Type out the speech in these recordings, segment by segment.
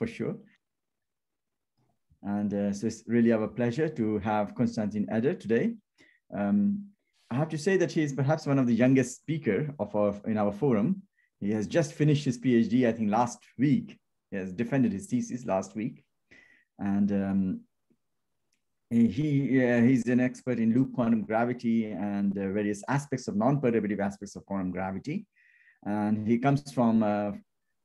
for sure. And uh, so it's really our pleasure to have Konstantin Eder today. Um, I have to say that he is perhaps one of the youngest speaker of our, in our forum. He has just finished his PhD, I think, last week. He has defended his thesis last week. And um, he uh, he's an expert in loop quantum gravity and uh, various aspects of non-perturbative aspects of quantum gravity. And he comes from uh,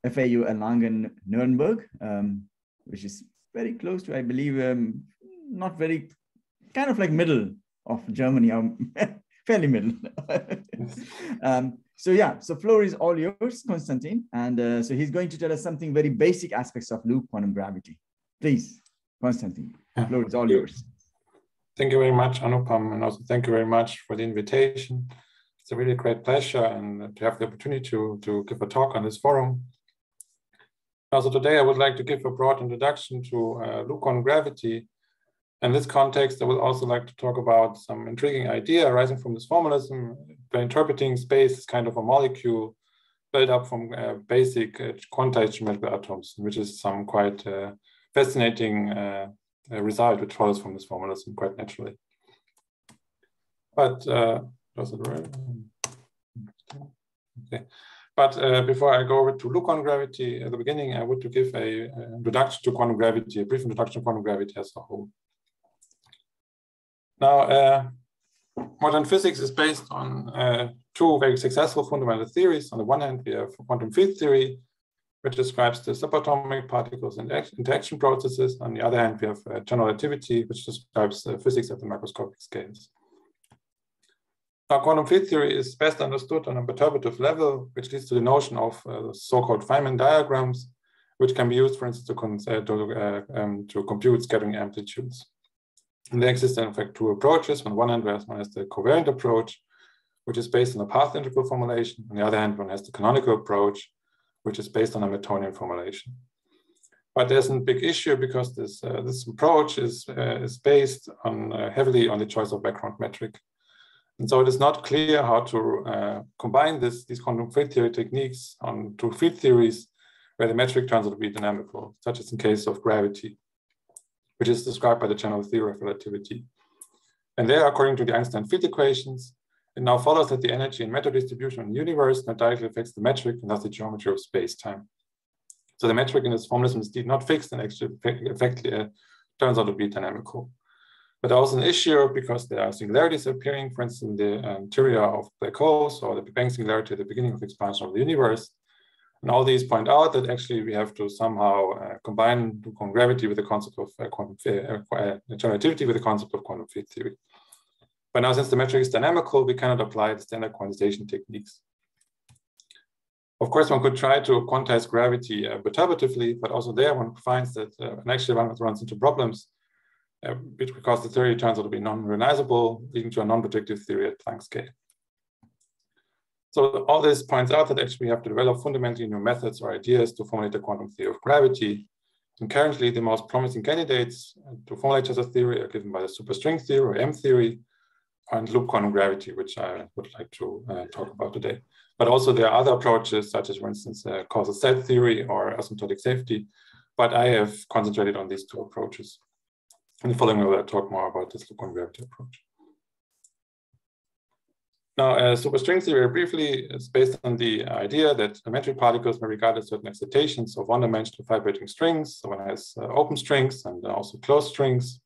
FAU Erlangen Nuremberg, um, which is very close to, I believe, um, not very, kind of like middle of Germany, um, fairly middle. um, so yeah, so floor is all yours, Konstantin. And uh, so he's going to tell us something very basic aspects of loop quantum gravity. Please, Konstantin, floor is all yours. Thank you very much, Anupam, and also thank you very much for the invitation. It's a really great pleasure and to have the opportunity to, to give a talk on this forum. Also today I would like to give a broad introduction to uh, quantum gravity. In this context, I would also like to talk about some intriguing idea arising from this formalism by interpreting space as kind of a molecule built up from uh, basic uh, quantized geometrical atoms, which is some quite uh, fascinating uh, result which follows from this formalism quite naturally. But uh, does it right? Okay. But uh, before I go over to look on gravity at the beginning, I would to give a, a introduction to quantum gravity, a brief introduction to quantum gravity as a whole. Now, uh, modern physics is based on uh, two very successful fundamental theories. On the one hand, we have quantum field theory, which describes the subatomic particles and interaction processes. On the other hand, we have uh, general relativity, which describes uh, physics at the macroscopic scales. Now, quantum field theory is best understood on a perturbative level, which leads to the notion of uh, so-called Feynman diagrams, which can be used, for instance, to, uh, to, uh, um, to compute scattering amplitudes. And there exist, in fact, two approaches. On one hand, one has the covariant approach, which is based on a path integral formulation. On the other hand, one has the canonical approach, which is based on a Hamiltonian formulation. But there's a big issue because this, uh, this approach is, uh, is based on uh, heavily on the choice of background metric. And so it is not clear how to uh, combine this, these quantum field theory techniques on two field theories where the metric turns out to be dynamical, such as in case of gravity, which is described by the general theory of relativity. And there, according to the Einstein field equations, it now follows that the energy and matter distribution in the universe not directly affects the metric and thus the geometry of space-time. So the metric in this formalism is not fixed and actually effectively uh, turns out to be dynamical but also an issue because there are singularities appearing, for instance, in the interior of black holes or the Big Bang singularity at the beginning of expansion of the universe. And all these point out that actually we have to somehow uh, combine gravity with the concept of uh, quantum uh, uh relativity with the concept of quantum field theory. But now, since the metric is dynamical, we cannot apply the standard quantization techniques. Of course, one could try to quantize gravity uh, perturbatively, but also there one finds that, uh, and actually one runs into problems uh, because the theory turns out to be non-renormalizable, leading to a non-predictive theory at Planck scale. So all this points out that actually we have to develop fundamentally new methods or ideas to formulate the quantum theory of gravity. And currently the most promising candidates to formulate such a theory are given by the superstring theory or M theory and loop quantum gravity, which I would like to uh, talk about today. But also there are other approaches such as, for instance, uh, causal set theory or asymptotic safety. But I have concentrated on these two approaches. The following, will talk more about this loop gravity approach. Now, uh, superstring theory briefly is based on the idea that metric particles may regard as certain excitations of one-dimensional vibrating strings. So one has uh, open strings and also closed strings.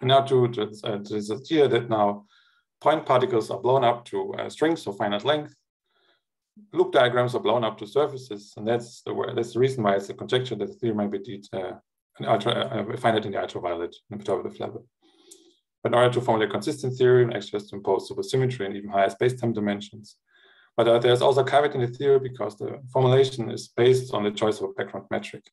And now to, to, uh, to this idea that now point particles are blown up to uh, strings of finite length. Loop diagrams are blown up to surfaces, and that's the that's the reason why it's a conjecture that the theory might be indeed uh, ultra, uh, find it in the ultraviolet the perturbative level. But in order to formulate consistent theory, one actually has to impose supersymmetry in even higher space-time dimensions. But uh, there's also a caveat in the theory because the formulation is based on the choice of a background metric.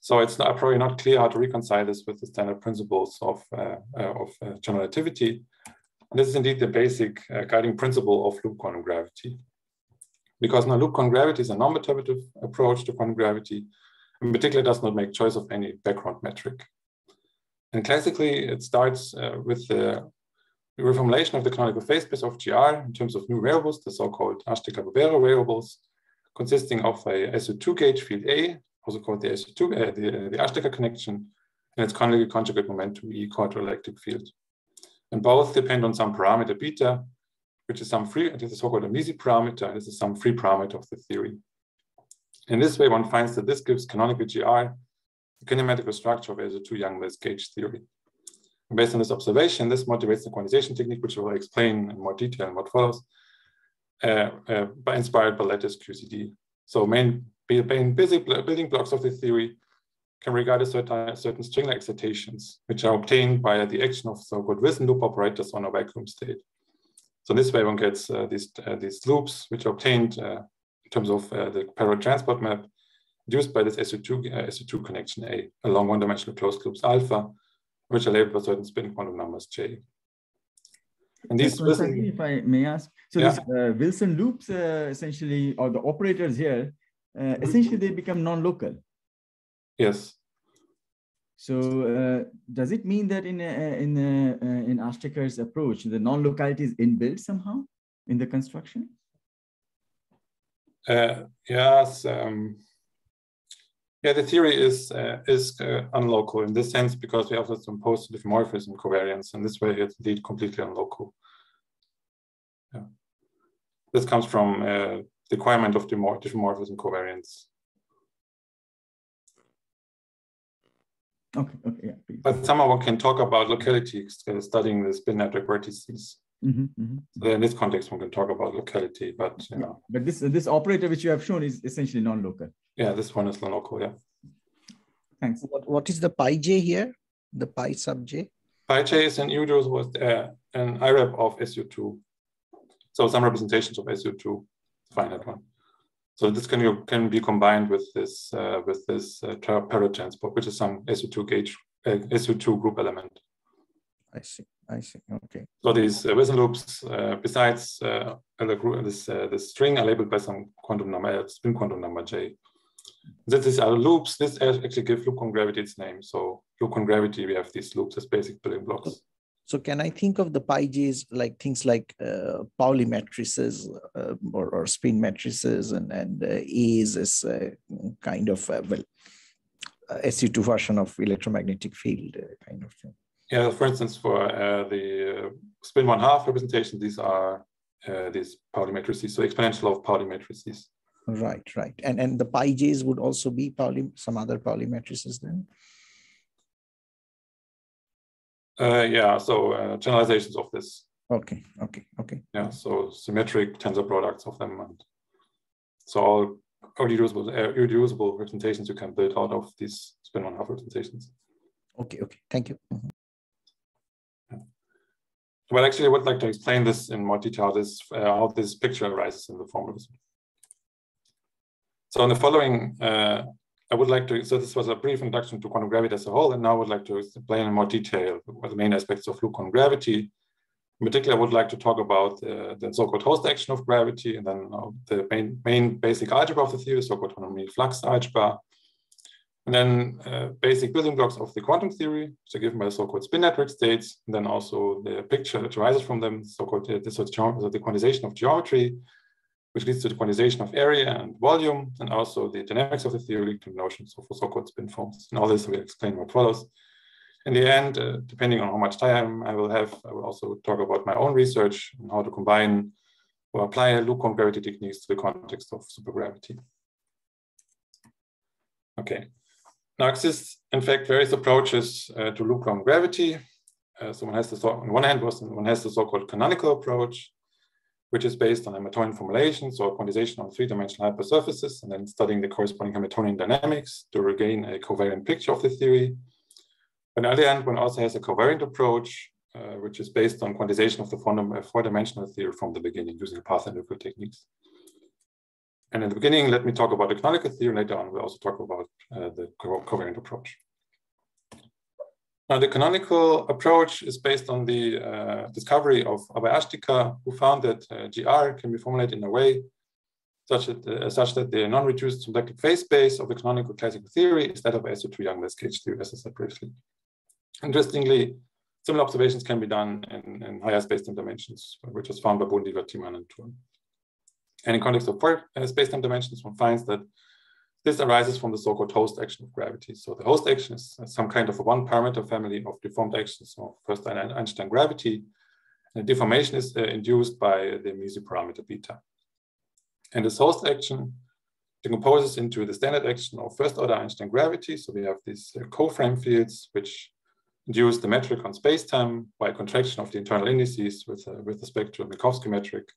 So it's not, probably not clear how to reconcile this with the standard principles of, uh, uh, of uh, general relativity. And this is indeed the basic uh, guiding principle of loop quantum gravity. Because now loop quantum gravity is a non-perturbative approach to quantum gravity, in particular does not make choice of any background metric. And classically, it starts uh, with the reformulation of the canonical phase space of GR in terms of new variables, the so-called Ashtekar-Barbero variables, consisting of a SU2 gauge field A also called the SU2, uh, the, the Ashtekar connection, and its conjugate, conjugate momentum E quadroelectric field. And both depend on some parameter beta, which is some free, it is so-called Immirzi parameter, and this is some free parameter of the theory. In this way, one finds that this gives canonical GR the kinematical structure of SU2 Yang-Mills gauge theory. And based on this observation, this motivates the quantization technique, which I will explain in more detail in what follows, uh, uh, by inspired by lattice QCD. So main, main building blocks of the theory can regard as certain, certain string excitations, which are obtained by the action of so-called Wilson loop operators on a vacuum state. So this way one gets uh, these, uh, these loops, which are obtained uh, in terms of uh, the parallel transport map, induced by this SU2, SU2 connection A along one-dimensional closed loops alpha, which are labeled by certain spin quantum numbers J. And these Wilson, if I may ask, so yeah. these uh, Wilson loops uh, essentially, or the operators here, uh, mm-hmm. essentially they become non-local. Yes. So uh, does it mean that in uh, in uh, in Ashtekar's approach, the non-locality is inbuilt somehow in the construction? Yes. Um, yeah, the theory is uh, is uh, unlocal in this sense because we have some diffeomorphism covariance, and this way it's indeed completely unlocal. Yeah. This comes from uh, the requirement of the diffeomorphism covariance. Okay, okay, yeah. Please. But somehow one can talk about locality uh, studying the spin network vertices. Mm -hmm, mm -hmm. So in this context, one can talk about locality, but you know. But this this operator which you have shown is essentially non-local. Yeah, this one is non-local. Yeah. Thanks. What, what is the pi j here? The pi sub j. Pi j is an UDOS was uh, an IREP of SU2. So some representations of SU2, finite one. So this can you can be combined with this uh, with this uh, parallel transport, which is some SU2 gauge uh, SU2 group element. I see. I see. Okay. So these uh, Wilson loops, uh, besides uh, this uh, this string, are labeled by some quantum number, uh, spin quantum number j. This is our loops. This actually gives loop quantum gravity its name. So loop quantum gravity, we have these loops as basic building blocks. So can I think of the pi j's like things like uh, Pauli matrices uh, or, or, spin matrices and, and uh, A's as kind of, uh, well, SU2 version of electromagnetic field uh, kind of thing? Yeah, for instance, for uh, the spin one half representation, these are these Pauli matrices, so exponential of Pauli matrices. Right, right. And and the pi j's would also be Pauli, some other Pauli matrices then? Uh, yeah, so uh, generalizations of this. Okay, okay, okay. Yeah, so symmetric tensor products of them. And so all irreducible, uh, irreducible representations you can build out of these spin one half representations. Okay, okay, thank you. Mm -hmm. Well, actually, I would like to explain this in more detail, this, uh, how this picture arises in the formalism. So in the following, uh, I would like to, so this was a brief introduction to quantum gravity as a whole, and now I would like to explain in more detail what the main aspects of loop quantum gravity. In particular, I would like to talk about uh, the so-called Holst action of gravity, and then uh, the main, main basic algebra of the theory, so-called quantum flux algebra, and then uh, basic building blocks of the quantum theory, which are given by the so-called spin network states, and then also the picture that arises from them, so-called uh, the quantization of geometry, which leads to the quantization of area and volume, and also the dynamics of the theory to notions of so-called spin foams. And all this will explain what follows. In the end, uh, depending on how much time I will have, I will also talk about my own research and how to combine or apply loop quantum gravity techniques to the context of supergravity. Okay. Now exists, in fact, various approaches uh, to loop quantum gravity. Uh, so one has the, so on one hand, was one has the so-called canonical approach, which is based on Hamiltonian formulations or quantization on three-dimensional hypersurfaces, and then studying the corresponding Hamiltonian dynamics to regain a covariant picture of the theory. On the other hand, one also has a covariant approach, uh, which is based on quantization of the four-dimensional theory from the beginning using path integral techniques. And in the beginning, let me talk about the canonical theory. Later on, we'll also talk about uh, the covariant approach. Now, the canonical approach is based on the uh, discovery of Abhay Ashtekar, who found that uh, GR can be formulated in a way such that, uh, such that the non-reduced symplectic phase space of the canonical classical theory is that of SU2 Yang-Mills gauge theory, as I said briefly. Interestingly, similar observations can be done in, in higher space-time dimensions, which was found by Bodendorfer, Thiemann, and Thurn. And in context of four uh, space-time dimensions, one finds that this arises from the so-called Holst action of gravity. So the Holst action is some kind of a one parameter family of deformed actions of first Einstein gravity. And deformation is uh, induced by the Immirzi parameter beta. And this Holst action decomposes into the standard action of first order Einstein gravity. So we have these uh, co-frame fields, which induce the metric on spacetime by contraction of the internal indices with, uh, with respect to a Minkowski metric,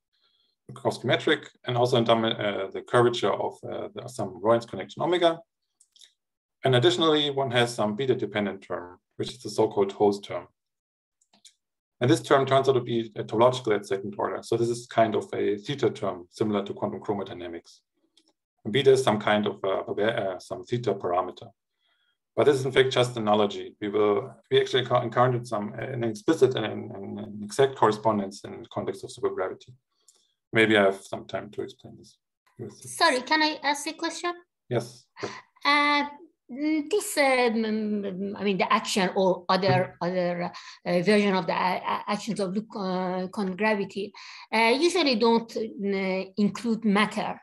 Minkowski metric, and also in uh, the curvature of uh, the, some Royens connection omega. And additionally, one has some beta dependent term, which is the so-called Holst term. And this term turns out to be topological at second order. So this is kind of a theta term, similar to quantum chromodynamics. And beta is some kind of uh, uh, some theta parameter. But this is in fact just analogy. We will we actually encountered some an explicit and an exact correspondence in the context of supergravity. Maybe I have some time to explain this. Sorry, can I ask a question? Yes. Uh, this, um, I mean, the action or other other uh, version of the uh, actions of uh, quantum gravity uh, usually don't uh, include matter.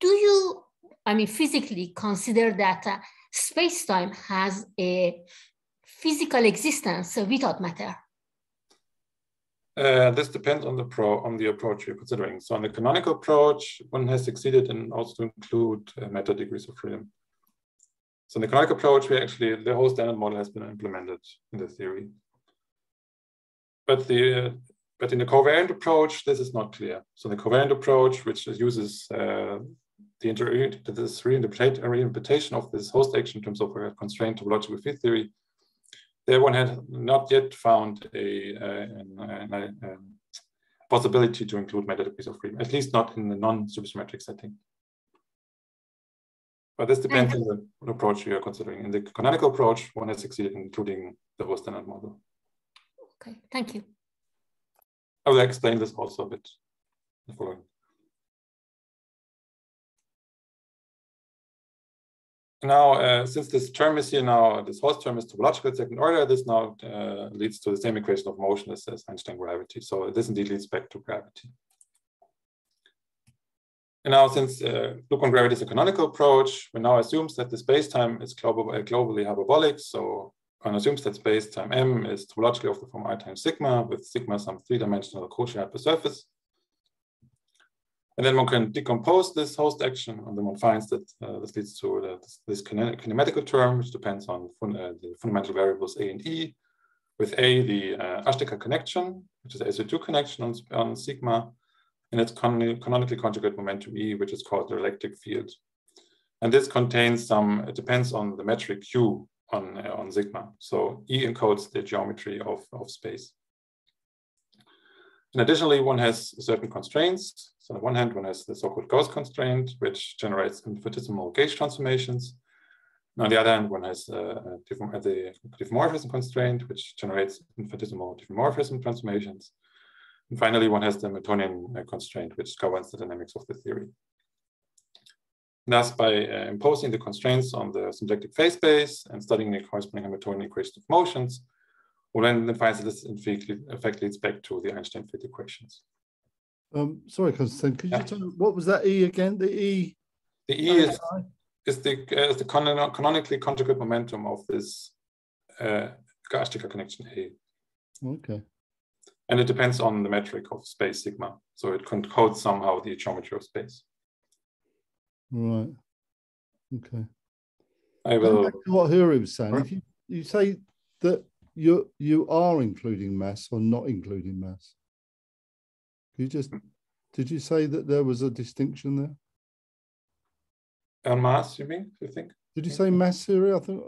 Do you, I mean, physically consider that uh, space-time has a physical existence without matter? Uh, this depends on the pro on the approach you're considering. So on the canonical approach, one has succeeded in also to include uh, matter degrees of freedom. So in the canonical approach, we actually the whole standard model has been implemented in the theory. But the uh, but in the covariant approach, this is not clear. So the covariant approach, which uses uh, the inter this reinterpretation of this Holst action in terms of a constrained topological field theory, there one had not yet found a, possibility to include matter of freedom, at least not in the non-supersymmetric setting. But this depends on the approach you are considering. In the canonical approach, one has succeeded in including the host standard model. Okay, thank you. I will explain this also a bit the following. Now, uh, since this term is here now, this Holst term is topological second order, this now uh, leads to the same equation of motion as, as Einstein gravity. So this indeed leads back to gravity. And now, since uh, on gravity is a canonical approach, we now assumes that the space-time is global, uh, globally hyperbolic. So one assumes that space-time M is topologically of the form I times sigma, with sigma some three-dimensional Cauchy hypersurface. And then one can decompose this Holst action, and then one finds that uh, this leads to uh, this, this kinematical term, which depends on fun uh, the fundamental variables A and E, with A, the uh, connection, which is a SU2 connection on, on sigma, and its con canonically conjugate momentum E, which is called the electric field. And this contains some, it depends on the metric Q on, uh, on sigma. So E encodes the geometry of, of space. And additionally, one has certain constraints. So on the one hand, one has the so-called Gauss constraint, which generates infinitesimal gauge transformations. And on the other hand, one has uh, uh the diffeomorphism constraint, which generates infinitesimal diffeomorphism transformations. And finally, one has the Hamiltonian uh, constraint, which governs the dynamics of the theory. Thus, by uh, imposing the constraints on the symplectic phase space and studying the corresponding Hamiltonian equations of motions, then finds that this in effect leads back to the Einstein field equations. Um, sorry, Konstantin, could yeah. you tell me what was that E again? The E. The E is, is the uh, is the canonically conjugate momentum of this uh, connection A. Okay. And it depends on the metric of space sigma. So it encodes somehow the geometry of space. Right. Okay. I will. what Huri was saying, if you, you say that you you are including mass or not including mass? You just did you say that there was a distinction there? Mass, you mean? You think? Did you say mass theory? I think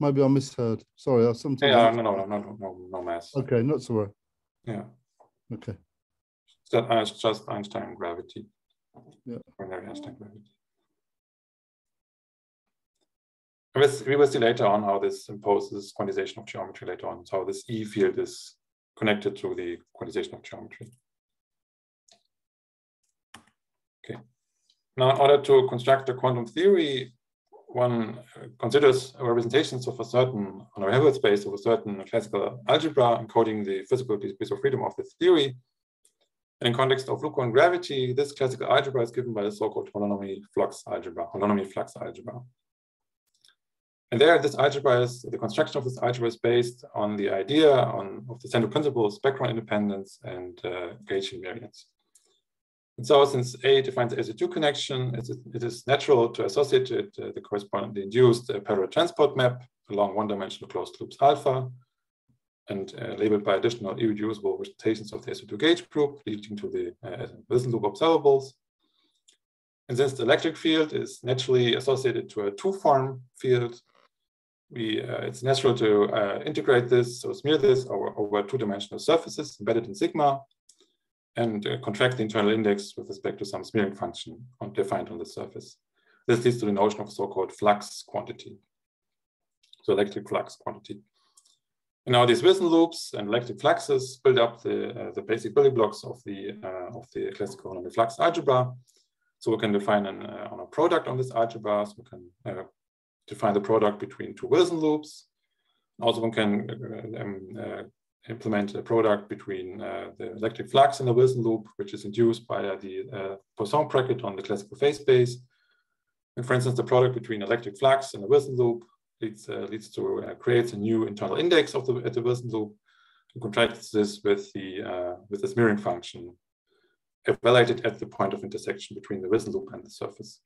maybe I misheard. Sorry, I sometimes. Yeah, no, no, no, no, no, no mass. Okay, not to worry. Yeah. Okay. So, uh, it's just Einstein gravity. Yeah. Ordinary Einstein gravity. We will see later on how this imposes quantization of geometry later on, how this E field is connected to the quantization of geometry. Okay. Now, in order to construct a quantum theory, one considers representations of a certain, on a Hilbert space of a certain classical algebra encoding the physical piece of freedom of the theory. And in context of Lucas gravity, this classical algebra is given by the so-called holonomy flux algebra, holonomy flux algebra. And there, this algebra is, the construction of this algebra is based on the idea on, of the central principles, background independence, and uh, gauge invariance. And so since A defines the SU2 connection, it is, it is natural to associate it, uh, the correspondingly induced uh, parallel transport map along one-dimensional closed loops alpha, and uh, labeled by additional irreducible representations of the SU2 gauge group, leading to the uh, Wilson loop observables. And since the electric field is naturally associated to a two-form field, we, uh, it's natural to uh, integrate this or smear this over, over two-dimensional surfaces embedded in sigma and uh, contract the internal index with respect to some smearing function on, defined on the surface. This leads to the notion of so-called flux quantity, so electric flux quantity. And now these Wilson loops and electric fluxes build up the, uh, the basic building blocks of the, uh, of the classical holonomy flux algebra. So we can define an, uh, on a product on this algebra. So we can define the product between two Wilson loops. Also, one can uh, um, uh, implement a product between uh, the electric flux in the Wilson loop, which is induced by uh, the uh, Poisson bracket on the classical phase space. And for instance, the product between electric flux and the Wilson loop leads, uh, leads to creates a new internal index of the, at the Wilson loop and contracts this with the, with the smearing function evaluated at the point of intersection between the Wilson loop and the surface.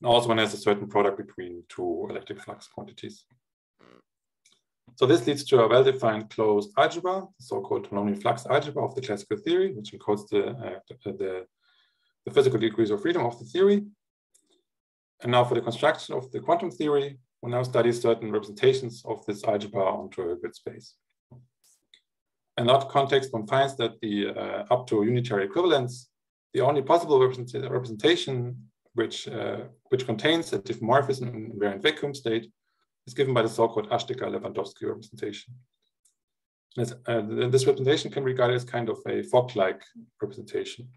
And also one has a certain product between two electric flux quantities. So this leads to a well-defined closed algebra, so-called holonomy flux algebra of the classical theory, which encodes the, uh, the, the, physical degrees of freedom of the theory. And now for the construction of the quantum theory, we'll now study certain representations of this algebra onto a grid space. In that context, one finds that the uh, up to unitary equivalence, the only possible representation which, uh, which contains a diffeomorphism in invariant vacuum state is given by the so-called Ashtekar-Lewandowski representation. Uh, this representation can be regarded as kind of a Fock-like representation.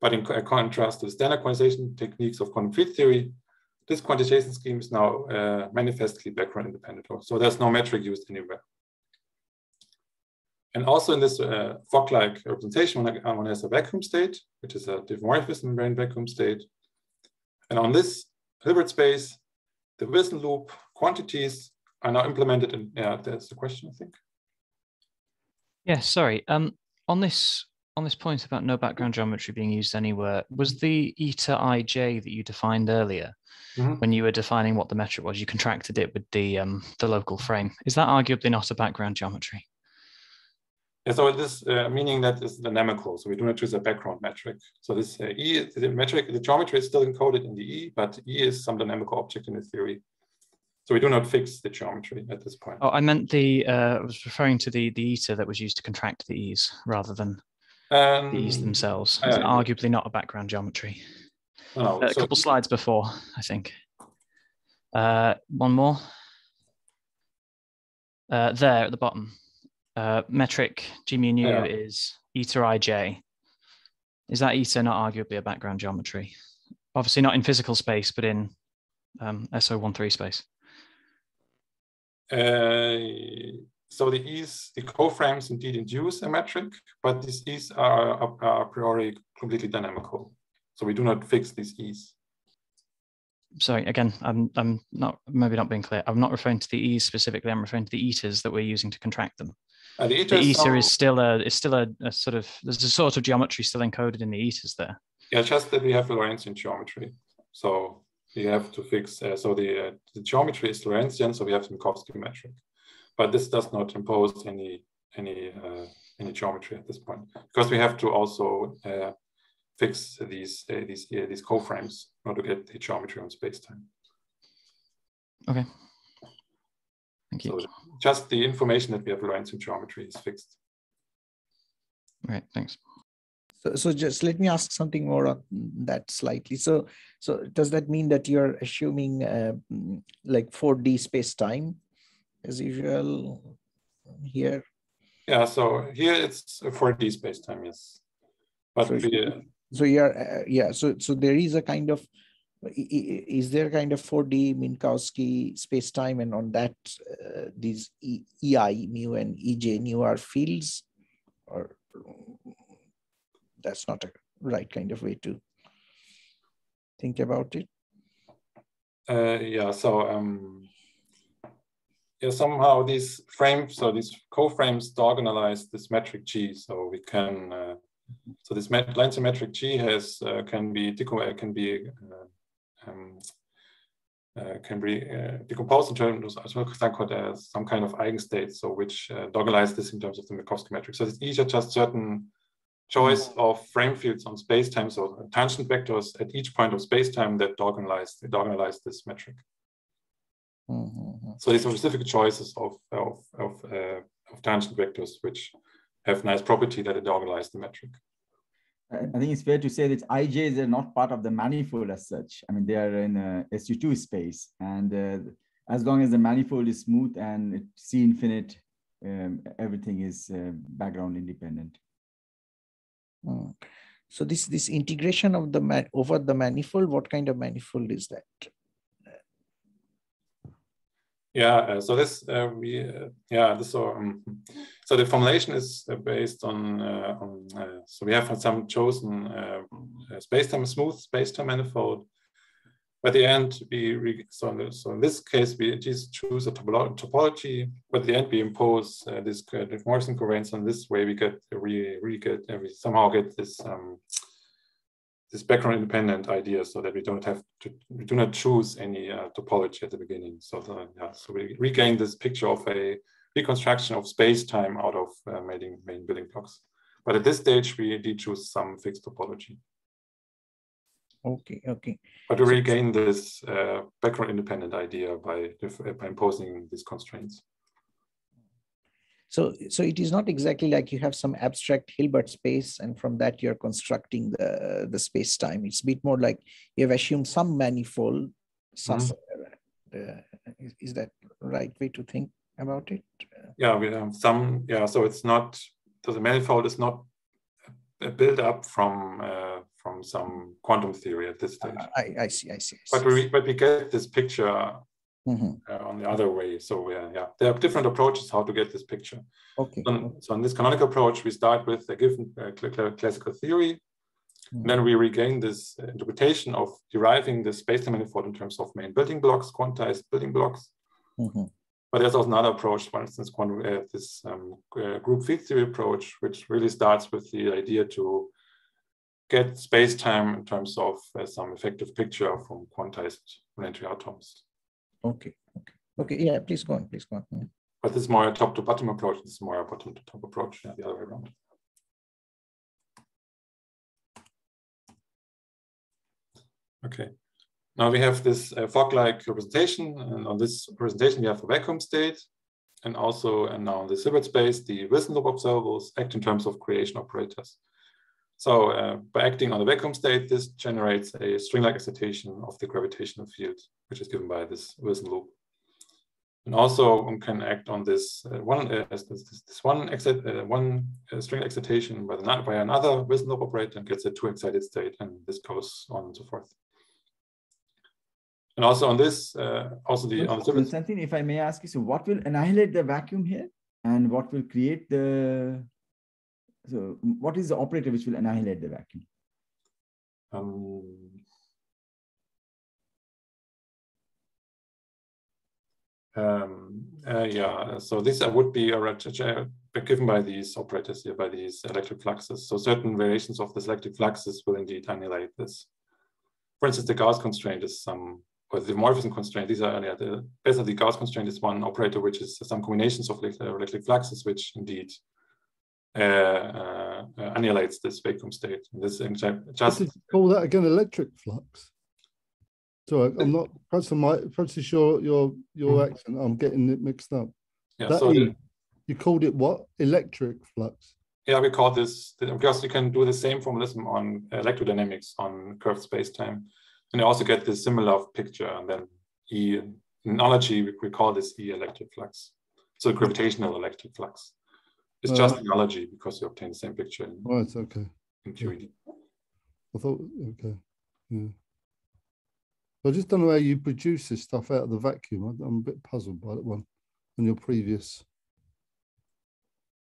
But in contrast to the standard quantization techniques of quantum field theory, this quantization scheme is now uh, manifestly background independent. So there's no metric used anywhere. And also in this uh, Fock-like representation, one, one has a vacuum state, which is a diffeomorphism invariant vacuum state, and on this Hilbert space, the Wilson loop quantities are now implemented in, yeah, that's the question, I think. Yeah, sorry. Um, on this on this point about no background geometry being used anywhere, was the eta ij that you defined earlier mm -hmm. when you were defining what the metric was, you contracted it with the um, the local frame. Is that arguably not a background geometry? Yeah, so this uh, meaning that is dynamical. So we do not choose a background metric. So this uh, E, the metric, the geometry is still encoded in the E, but E is some dynamical object in the theory. So we do not fix the geometry at this point. Oh, I meant the, uh, I was referring to the, the eta that was used to contract the E's rather than um, the E's themselves. It's arguably not a background geometry. No, a so, couple slides before, I think. Uh, one more. Uh, there at the bottom uh, metric mu nu yeah. is eta ij. Is that eta not arguably a background geometry? Obviously not in physical space, but in um, SO13 space. Uh, so the E's, the coframes indeed induce a metric, but these E's are, a priori completely dynamical. So we do not fix these E's sorry, again, I'm, I'm not maybe not being clear. I'm not referring to the E's specifically. I'm referring to the etas that we're using to contract them. Uh, the, the eta is still a is still a, a, sort of there's a sort of geometry still encoded in the etas there. Yeah, just that we have Lorentzian geometry, so we have to fix. Uh, so the uh, the geometry is Lorentzian, so we have Minkowski metric, but this does not impose any any uh, any geometry at this point because we have to also uh, fix these uh, these uh, these coframes in order to get the geometry on spacetime. Okay. Thank you. So just the information that we have learned in geometry is fixed. Right. Thanks. So, so just let me ask something more on that slightly. So, so does that mean that you're assuming uh, like 4D space time as usual here? Yeah. So here it's 4D space time. Yes. But so we, uh, so yeah uh, yeah so so there is a kind of is there kind of 4d minkowski space-time and on that uh, these e, ei mu and ej nu are fields or that's not a right kind of way to think about it. Uh, yeah, so um, yeah, somehow these frames, so these co-frames diagonalize this metric G, so we can, uh, so this line symmetric G has uh, can be can be uh, um, uh, can be uh, decomposed in terms of some kind of eigenstate, so which uh, this in terms of the Minkowski metric. So it's are just certain choice mm-hmm. of frame fields on space-time, so tangent vectors at each point of space-time that diagonalize, diagonalize this metric. Mm-hmm. So these are specific choices of, of, of, uh, of tangent vectors which have nice property that they diagonalize the metric. I think it's fair to say that IJs are not part of the manifold as such. I mean, they are in a SU2 space. And uh, as long as the manifold is smooth and C infinite, um, everything is uh, background independent. Mm. So this this integration of the man over the manifold, what kind of manifold is that? Yeah, uh, so this uh, we uh, yeah this so um, so the formulation is uh, based on uh, on uh, so we have some chosen spacetime smooth spacetime manifold. By the end, we so so in this case we just choose a topology. But at the end, we impose this uh, Morrison covariance. And this way, we get we we get we somehow get this um, this background independent idea so that we don't have to, we do not choose any uh, topology at the beginning. So, the, yeah, so we regain this picture of a reconstruction of space-time out of uh, main, main building blocks. But at this stage, we did choose some fixed topology. Okay, okay. But we regain this uh, background independent idea by, by imposing these constraints. So, so it is not exactly like you have some abstract Hilbert space, and from that you're constructing the the space time. It's a bit more like you have assumed some manifold. Mm-hmm. uh, is, is, that right way to think about it? Yeah, we have some. Yeah, so it's not. So the manifold is not a build up from uh, from some quantum theory at this stage. I, I see, I see. I see. But we but we get this picture mm-hmm. uh, on the other way. So uh, yeah, there are different approaches how to get this picture. Okay. So, so in this canonical approach, we start with a given uh, classical theory. Mm-hmm. Then we regain this interpretation of deriving the space-time manifold in terms of main building blocks, quantized building blocks. Mm-hmm. But there's also another approach, for instance, quantum, uh, this um, uh, group field theory approach, which really starts with the idea to get space-time in terms of uh, some effective picture from quantized elementary atoms. Okay. Okay. Okay. Yeah. Please go on. Please go on. Yeah. But this is more a top to bottom approach. This is more a bottom to top approach. Yeah, the other way around. Okay. Now we have this uh, Fock-like representation, and on this representation we have a vacuum state, and also and now in the Hilbert space, the Wilson loop observables act in terms of creation operators. So uh, by acting on the vacuum state, this generates a string-like excitation of the gravitational field, which is given by this Wilson loop. And also one can act on this uh, one uh, this, this, one exit, uh, one uh, string excitation by, the, by another Wilson loop operator and gets a two excited state, and this goes on and so forth. And also on this, uh, also the on the Konstantin, if I may ask you, so what will annihilate the vacuum here, and what will create the so what is the operator which will annihilate the vacuum? Um, um, uh, yeah, so this would be a, given by these operators here, by these electric fluxes. So certain variations of this electric fluxes will indeed annihilate this. For instance, the Gauss constraint is some, or the morphism constraint, these are, yeah, the, basically the Gauss constraint is one operator, which is some combinations of electric fluxes, which indeed uh, uh, annihilates this vacuum state. This just call that again electric flux. So I'm not perhaps my perhaps it's your your your mm. accent. I'm getting it mixed up. Yeah, that so the, you called it what? Electric flux. Yeah, we call this because you can do the same formalism on electrodynamics on curved space-time. And you also get this similar picture. And then E in analogy, we, we call this E electric flux. So gravitational electric flux. It's uh, just analogy because you obtain the same picture. In, right, okay. In QED. I thought, okay. Yeah. I just don't know how you produce this stuff out of the vacuum. I'm a bit puzzled by that one on your previous.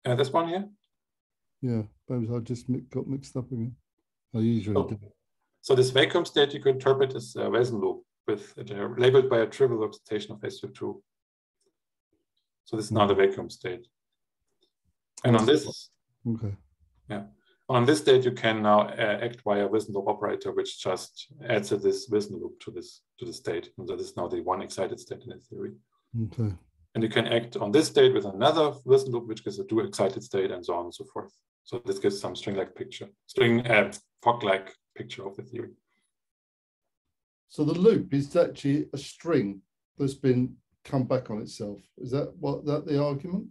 Uh, this one here? Yeah, maybe I just got mixed up again. I usually oh. do. So this vacuum state you could interpret as a Wilson loop with uh, labeled by a trivial representation of SU2. So this is not the vacuum state. And on this, okay. Yeah. On this state, you can now uh, act via Wilson loop operator, which just adds this Wilson loop to this to the state. And that is now the one excited state in the theory. Okay. And you can act on this state with another Wilson loop, which gives a two excited state and so on and so forth. So this gives some string-like picture, string uh, Fock-like picture of the theory. So the loop is actually a string that's been come back on itself. Is that what that the argument?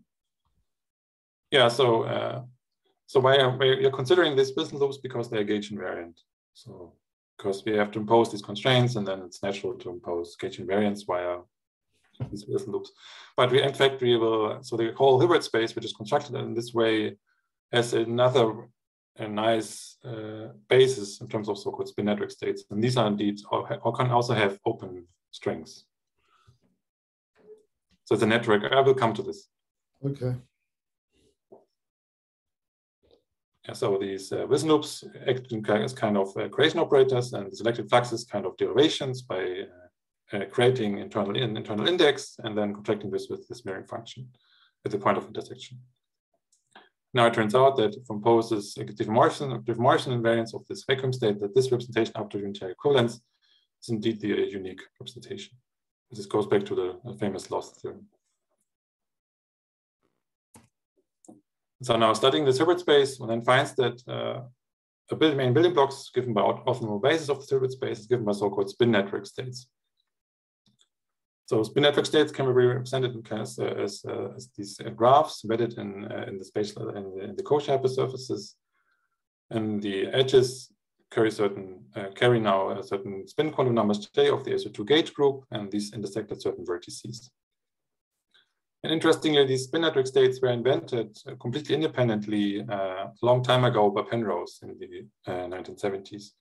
Yeah. So uh, so why are, we are considering these Wilson loops because they are gauge invariant. So because we have to impose these constraints, and then it's natural to impose gauge invariance via these Wilson loops. But we, in fact, we will. So the whole Hilbert space, which is constructed in this way, has another a nice uh, basis in terms of so-called spin network states. And these are indeed, or, or, can also have open strings. So the network, I will come to this. Okay. Yeah, so these uh, loops act as kind of uh, creation operators and selected fluxes kind of derivations by uh, uh, creating internal in, internal index and then contracting this with this smearing function at the point of intersection. Now it turns out that from Pose's a diffeomorphism, diffeomorphism invariance of this vacuum state, that this representation up to unitary equivalence is indeed the uh, unique representation. This goes back to the famous LOST theorem. So now studying this Hilbert space, one then finds that uh, a main building blocks given by orthonormal basis of the Hilbert space is given by so-called spin network states. So spin network states can be represented as, uh, as, uh, as these uh, graphs embedded in, uh, in the spatial in the, in the hypersurfaces. And the edges carry certain uh, carry now a certain spin quantum numbers J of the SU2 gauge group, and these intersect at certain vertices. And interestingly, these spin network states were invented uh, completely independently a long time ago by Penrose in the 1970s.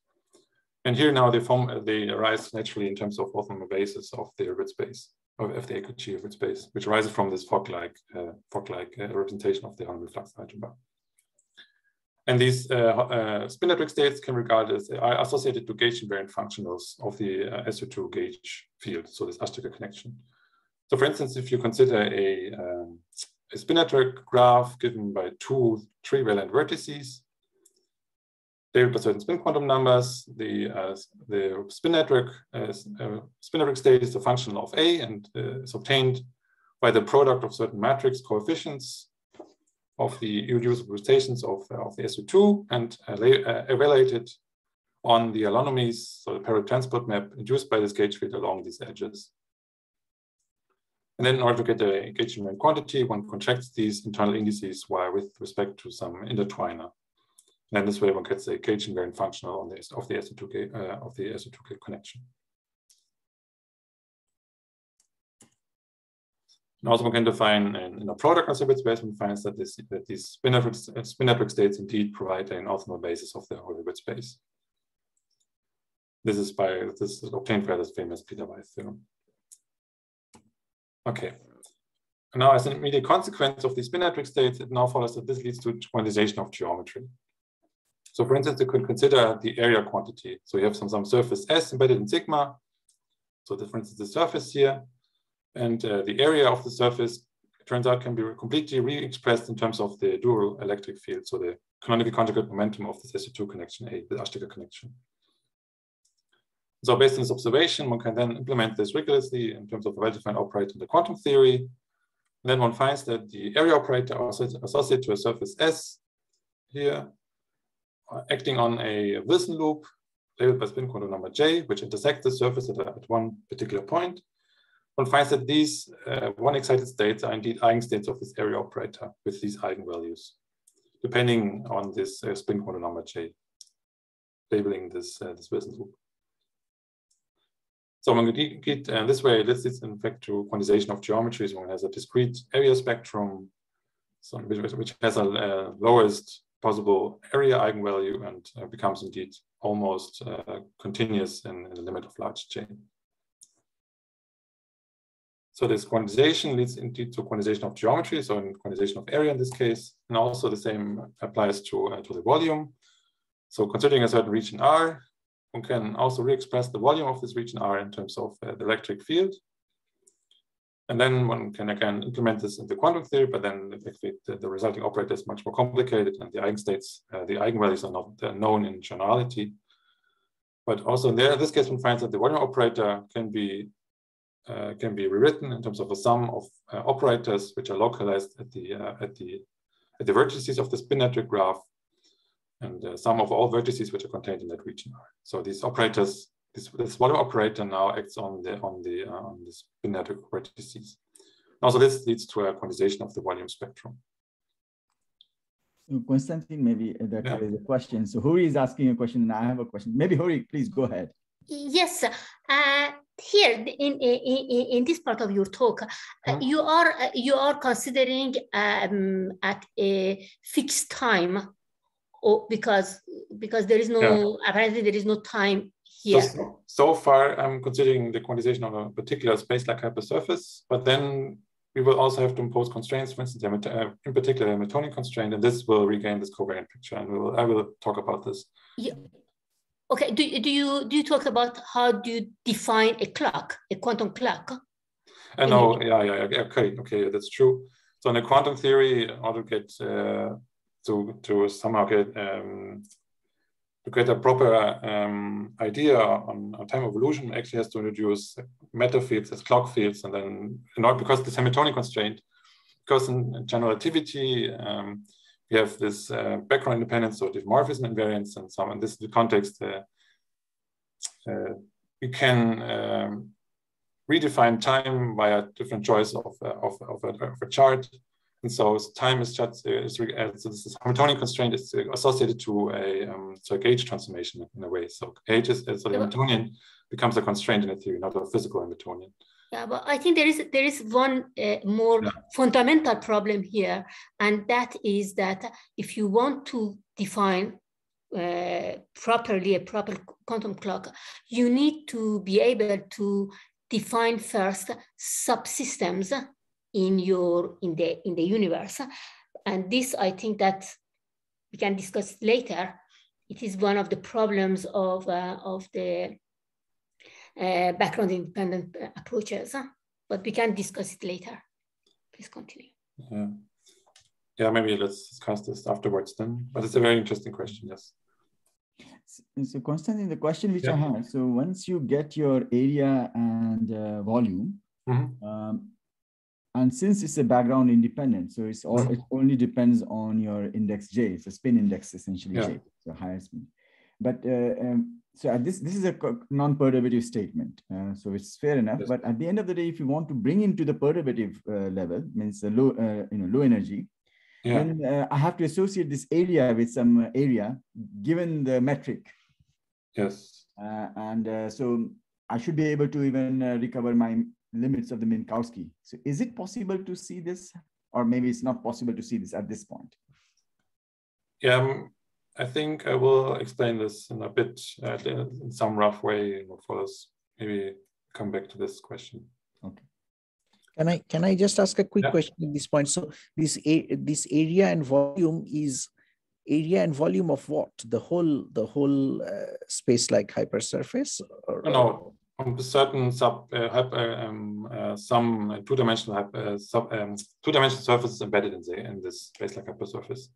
And here now they form they arise naturally in terms of orthonormal basis of the Hilbert space of the Equity Hilbert space, which arises from this Fock-like uh, Fock-like uh, representation of the holonomy flux algebra. And these uh, uh, spin network states can be regarded as associated to gauge invariant functionals of the uh, SU2 gauge field, so this Ashtekar connection. So for instance, if you consider a, um, a spin network graph given by two trivalent vertices, they represent certain spin quantum numbers. The, uh, the spin network uh, uh, spin network state is a function of A and uh, is obtained by the product of certain matrix coefficients of the irreducible representations of, uh, of the SU2 and uh, evaluated on the holonomies, so the periodic transport map induced by this gauge field along these edges. And then in order to get the invariant quantity, one contracts these internal indices while with respect to some intertwiner. And this way one gets a gauge invariant functional on the of the SU2 uh, of the SU2 connection. And also one can define in, in a product Hilbert space, one finds that, this, that these spin network, spin network states indeed provide an orthonormal basis of the whole Hilbert space. This is by this is obtained by this famous Peter-Weyl's theorem. Okay. now, as an immediate consequence of the spin network states, it now follows that this leads to quantization of geometry. So for instance, you could consider the area quantity. So you have some, some surface S embedded in sigma. So the, for instance, the surface here and uh, the area of the surface turns out can be completely re-expressed in terms of the dual electric field. So the canonical conjugate momentum of this SU2 connection A, the Ashtekar connection. So based on this observation, one can then implement this rigorously in terms of a well-defined operator in the quantum theory. And then one finds that the area operator associated to a surface S here acting on a Wilson loop labeled by spin quantum number J, which intersects the surface at, at one particular point. One finds that these uh, one excited states are indeed eigenstates of this area operator with these eigenvalues, depending on this uh, spin quantum number J, labeling this, uh, this Wilson loop. So when we get uh, this way, this is in fact to quantization of geometries. One has a discrete area spectrum, so which, which has a uh, lowest possible area eigenvalue and uh, becomes indeed almost uh, continuous in, in, the limit of large chain. So this quantization leads indeed to quantization of geometry, so in quantization of area in this case, and also the same applies to, uh, to the volume. So considering a certain region R, one can also re-express the volume of this region R in terms of uh, the electric field. And then one can again implement this in the quantum theory, but then the, resulting operator is much more complicated and the eigenstates, uh, the eigenvalues are not uh, known in generality. But also in, there, in this case, one finds that the volume operator can be uh, can be rewritten in terms of a sum of uh, operators which are localized at the uh, at the at the vertices of the spin-network graph, and uh, sum of all vertices which are contained in that region. So these operators this, this volume operator now acts on the on the uh, on the spin network vertices. Also, this leads to a quantization of the volume spectrum. So Konstantin, maybe that yeah. is a question. So Hori is asking a question, and I have a question. Maybe Hori, please go ahead. Yes. Uh, here in, in, in this part of your talk, uh, you are uh, you are considering um, at a fixed time, or because because there is no yeah. apparently there is no time here. So, so far, I'm considering the quantization of a particular space-like hypersurface, but then we will also have to impose constraints, for instance, uh, in particular, the Hamiltonian constraint, and this will regain this covariant picture, and we will, I will talk about this. Yeah. Okay. Do, do you do you talk about how do you define a clock, a quantum clock? Uh, no, yeah, yeah, yeah, okay, okay, that's true. So in the quantum theory, in order to get uh, to to somehow get um, to get a proper um, idea on, on, time evolution, actually has to introduce matter fields as clock fields, and then not because the Hamiltonian constraint, because in general relativity, um, we have this uh, background independence, so diffeomorphism invariance, and so on. In this context, uh, uh, we can um, redefine time via different choice of, uh, of, of, a, of a chart and so time is just uh, is, uh, so this Hamiltonian constraint is associated to a um, so a gauge transformation in a way. So gauge is so the Hamiltonian becomes a constraint in a theory, not a physical Hamiltonian. Yeah, but I think there is there is one uh, more yeah. fundamental problem here, and that is that if you want to define uh, properly a proper quantum clock, you need to be able to define first subsystems in your in the in the universe. And this i think that we can discuss later. It is one of the problems of uh, of the uh, background independent approaches but we can discuss it later. Please continue. Yeah. Yeah maybe let's discuss this afterwards then. But it's a very interesting question yes. So Konstantin, the question which yeah. I have, so once you get your area and uh, volume, mm -hmm. um, and since it's a background independent, so it's all it only depends on your index J. It's a spin index essentially yeah. J, so higher spin. But uh, um, so this this is a non-perturbative statement, uh, so it's fair enough. Yes. But at the end of the day, if you want to bring into the perturbative uh, level, means the low uh, you know low energy, yeah. then uh, I have to associate this area with some area given the metric. Yes. Uh, and so I should be able to even recover my limits of the Minkowski. So is it possible to see this, or maybe it's not possible to see this at this point? Yeah, um, I think I will explain this in a bit, uh, in some rough way for us. Maybe come back to this question. Okay. Can I can I just ask a quick yeah. question at this point? So this a, this area and volume is area and volume of what? The whole the whole uh, space like hypersurface? Or, no, on certain sub uh, uh, um, uh, some two-dimensional sub um, two-dimensional surfaces embedded in the in this space-like hypersurface.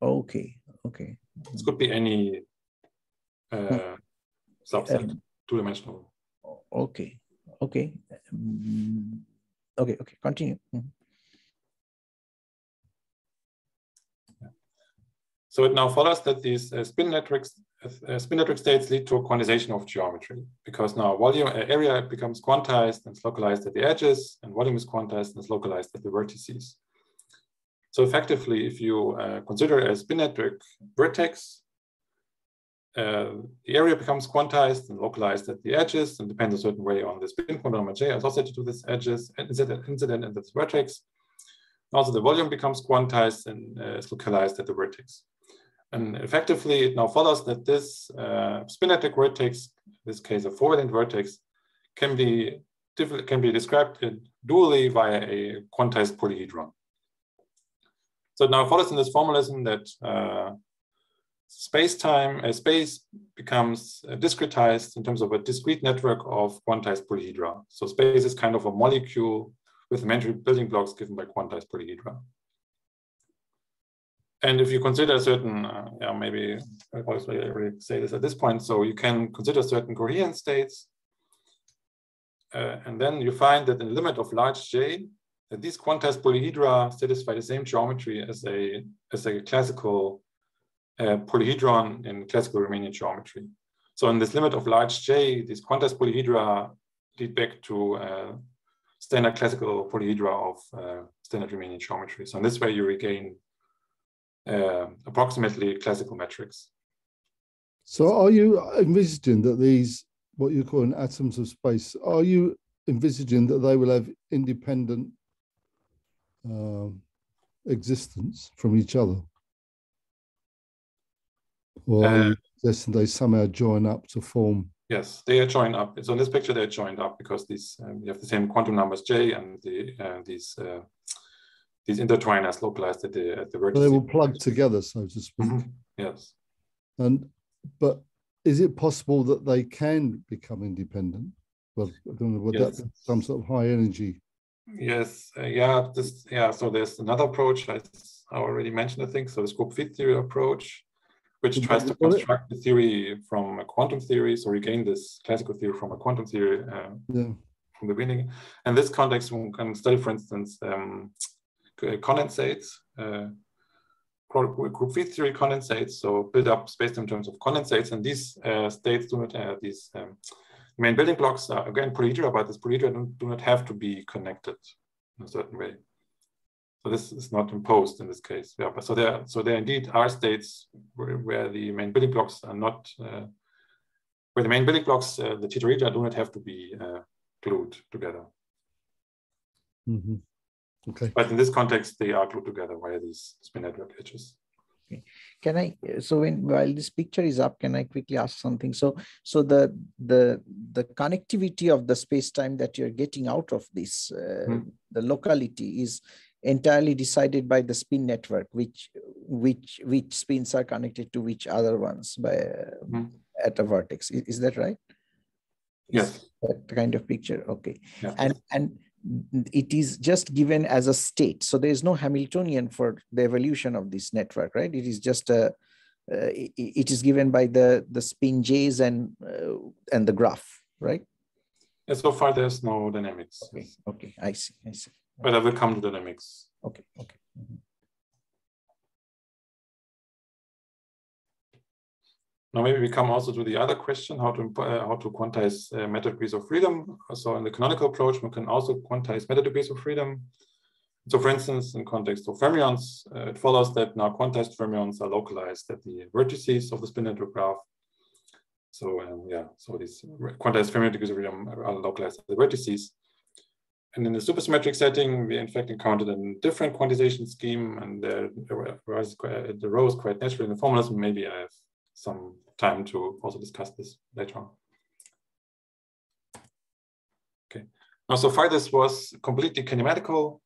Okay. Okay. This could be any uh, subset, um, two-dimensional. Okay. Okay. Um, okay. Okay. Continue. Mm -hmm. So it now follows that these uh, spin networks spin-network states lead to a quantization of geometry because now volume uh, area becomes quantized and localized at the edges and volume is quantized and localized at the vertices. So effectively, if you uh, consider a spin-network vertex, uh, the area becomes quantized and localized at the edges and depends a certain way on the spin quantum j associated to these edges and incident, incident in this vertex. Also, the volume becomes quantized and uh, is localized at the vertex. And effectively, it now follows that this uh, spin-network vertex, this case a four-valent vertex, can be can be described dually via a quantized polyhedron. So now follows in this formalism that uh, space-time, uh, space becomes uh, discretized in terms of a discrete network of quantized polyhedra. So space is kind of a molecule with elementary building blocks given by quantized polyhedra. And if you consider certain, uh, yeah, maybe I already say this at this point, so you can consider certain coherent states. Uh, and then you find that in the limit of large J, that these quantized polyhedra satisfy the same geometry as a, as a classical uh, polyhedron in classical Riemannian geometry. So in this limit of large J, these quantized polyhedra lead back to uh, standard classical polyhedra of uh, standard Riemannian geometry. So in this way, you regain approximately classical metrics. So are you envisaging that these, what you call atoms of space, are you envisaging that they will have independent um, existence from each other? Or uh, they somehow join up to form? Yes, they are joined up. So in this picture, they're joined up because these um, you have the same quantum numbers j and the uh, these uh, these intertwiners localized at the at the vertex. they will plug together, so to speak. Mm -hmm. Yes. And but is it possible that they can become independent? Well, I don't know, would yes. that some sort of high energy? Yes, uh, yeah, this yeah. So there's another approach I, I already mentioned, I think. So the group field theory approach, which tries to construct the theory from a quantum theory. So regain this classical theory from a quantum theory uh, yeah. from the beginning. And this context, one can study, for instance, um, condensates, uh, group field theory condensates. So build up space in terms of condensates, and these uh, states do not have these um, main building blocks are again polyhedra, but this polyhedra do not have to be connected in a certain way. So this is not imposed in this case. Yeah, but so there, so there indeed are states where, where the main building blocks are not, uh, where the main building blocks, uh, the tetrahedra, do not have to be uh, glued together. Mm -hmm. Okay. But in this context, they are glued together via these spin network edges. Okay. Can I? So when while this picture is up, can I quickly ask something? So so the the the connectivity of the space time that you're getting out of this, uh, hmm. the locality is entirely decided by the spin network, which which which spins are connected to which other ones by hmm. at a vertex. Is, is that right? Yes. That kind of picture. Okay. Yeah. And and it is just given as a state. So there is no Hamiltonian for the evolution of this network, right? It is just a, uh, it, it is given by the, the spin J's and, uh, and the graph, right? Yeah, so far there's no dynamics. Okay, okay, I see, I see. But I will come to dynamics. Okay, okay. Mm -hmm. Now maybe we come also to the other question, how to uh, how to quantize uh, matter degrees of freedom. So in the canonical approach, we can also quantize matter degrees of freedom. So for instance, in context of fermions, uh, it follows that now quantized fermions are localized at the vertices of the spin network graph. So um, yeah, so these quantized fermion degrees of freedom are localized at the vertices. And in the supersymmetric setting, we in fact encountered a different quantization scheme, and the, the row is quite naturally in the formalism. Maybe I have some time to also discuss this later on. Okay, now so far this was completely kinematical.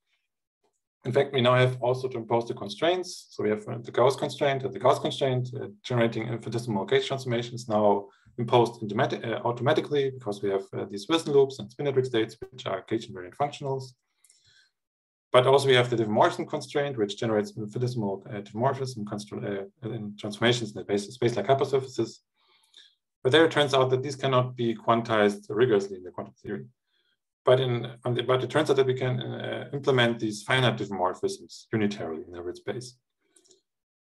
In fact, we now have also to impose the constraints. So we have the Gauss constraint and the Gauss constraint uh, generating infinitesimal gauge transformations now imposed uh, automatically because we have uh, these Wilson loops and spin states, which are gauge invariant functionals. But also we have the diffeomorphism constraint, which generates infinitesimal uh, diffeomorphism uh, in transformations in the space-like hypersurfaces. But there it turns out that these cannot be quantized rigorously in the quantum theory. But in the, but it turns out that we can uh, implement these finite diffeomorphisms unitarily in every space.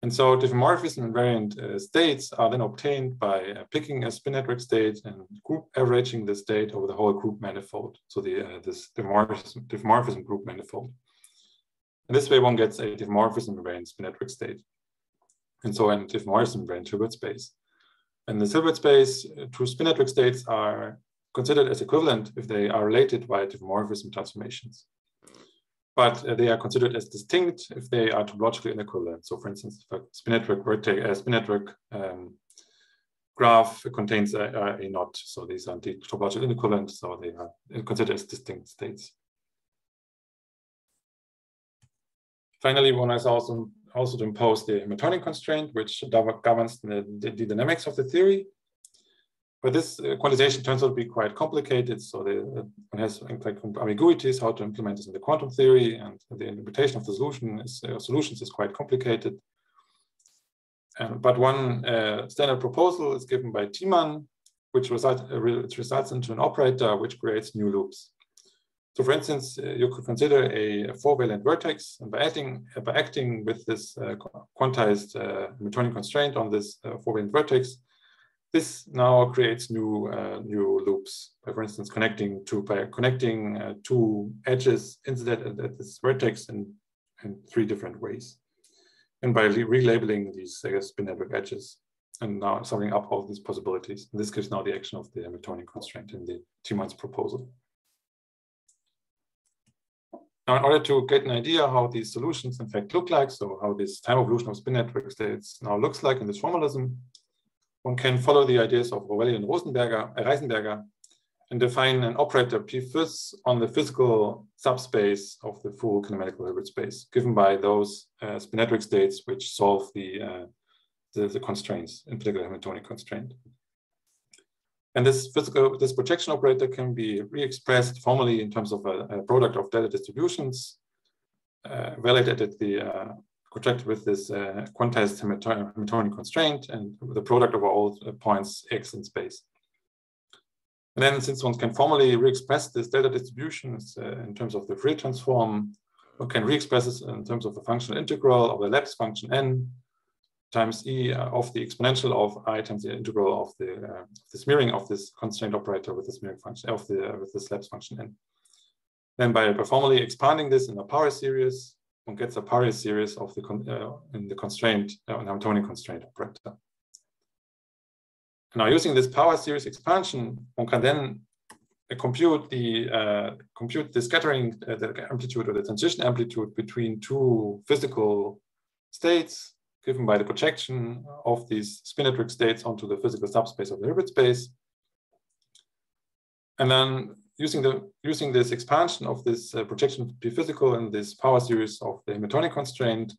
And so diffeomorphism invariant uh, states are then obtained by uh, picking a spin network state and group averaging the state over the whole group manifold. So the uh, this diffeomorphism, diffeomorphism group manifold. And this way one gets a diffeomorphism invariant spin network state. And so a diffeomorphism invariant Hilbert space. And the Hilbert space, uh, two spin network states are considered as equivalent if they are related via diffeomorphism transformations. But uh, they are considered as distinct if they are topologically inequivalent. So for instance, if a spin network, vertex, um, graph contains a, a, a knot. So these are the topological inequivalent, so they are considered as distinct states. Finally, one has also, also to impose the Hamiltonian constraint, which governs the, the, the dynamics of the theory. But this uh, quantization turns out to be quite complicated. So the, uh, one has like ambiguities how to implement this in the quantum theory, and the interpretation of the solution is, uh, solutions is quite complicated. But one uh, standard proposal is given by Thiemann, which, result, uh, results into an operator which creates new loops. So for instance, uh, you could consider a, four-valent vertex, and by acting, by acting with this quantized Hamiltonian constraint on this four-valent vertex, this now creates new uh, new loops by, for instance, connecting two by connecting uh, two edges instead at, this vertex in, in three different ways, and by relabeling these I guess spin network edges and now summing up all these possibilities. And this gives now the action of the Hamiltonian constraint in the Thiemann's proposal. Now, in order to get an idea how these solutions in fact look like, so how this time evolution of spin network states now looks like in this formalism, one can follow the ideas of Rovelli and Rosenberger, uh, Reisenberger and define an operator P-phys on the physical subspace of the full kinematical Hilbert space, given by those uh, spin network states which solve the, uh, the, the, constraints, in particular Hamiltonian constraint. And this physical, this projection operator can be re-expressed formally in terms of a, a product of delta distributions, uh, validated at the uh, contracted with this uh, quantized Hamiltonian constraint and the product of all points x in space. And then since one can formally re-express this delta distribution uh, in terms of the Fourier transform, one can re-express this in terms of the functional integral of the lapse function n times e uh, of the exponential of i times the integral of the, uh, the smearing of this constraint operator with the smearing function of the uh, with the lapse function n. Then by, by formally expanding this in a power series, one gets a Power series of the uh, in the constraint, uh, Hamiltonian constraint operator. Now, using this power series expansion, one can then uh, compute the uh, compute the scattering, the amplitude or the transition amplitude between two physical states given by the projection of these spin network states onto the physical subspace of the Hilbert space. And then using the using this expansion of this uh, projection P physical and this power series of the Hamiltonian constraint,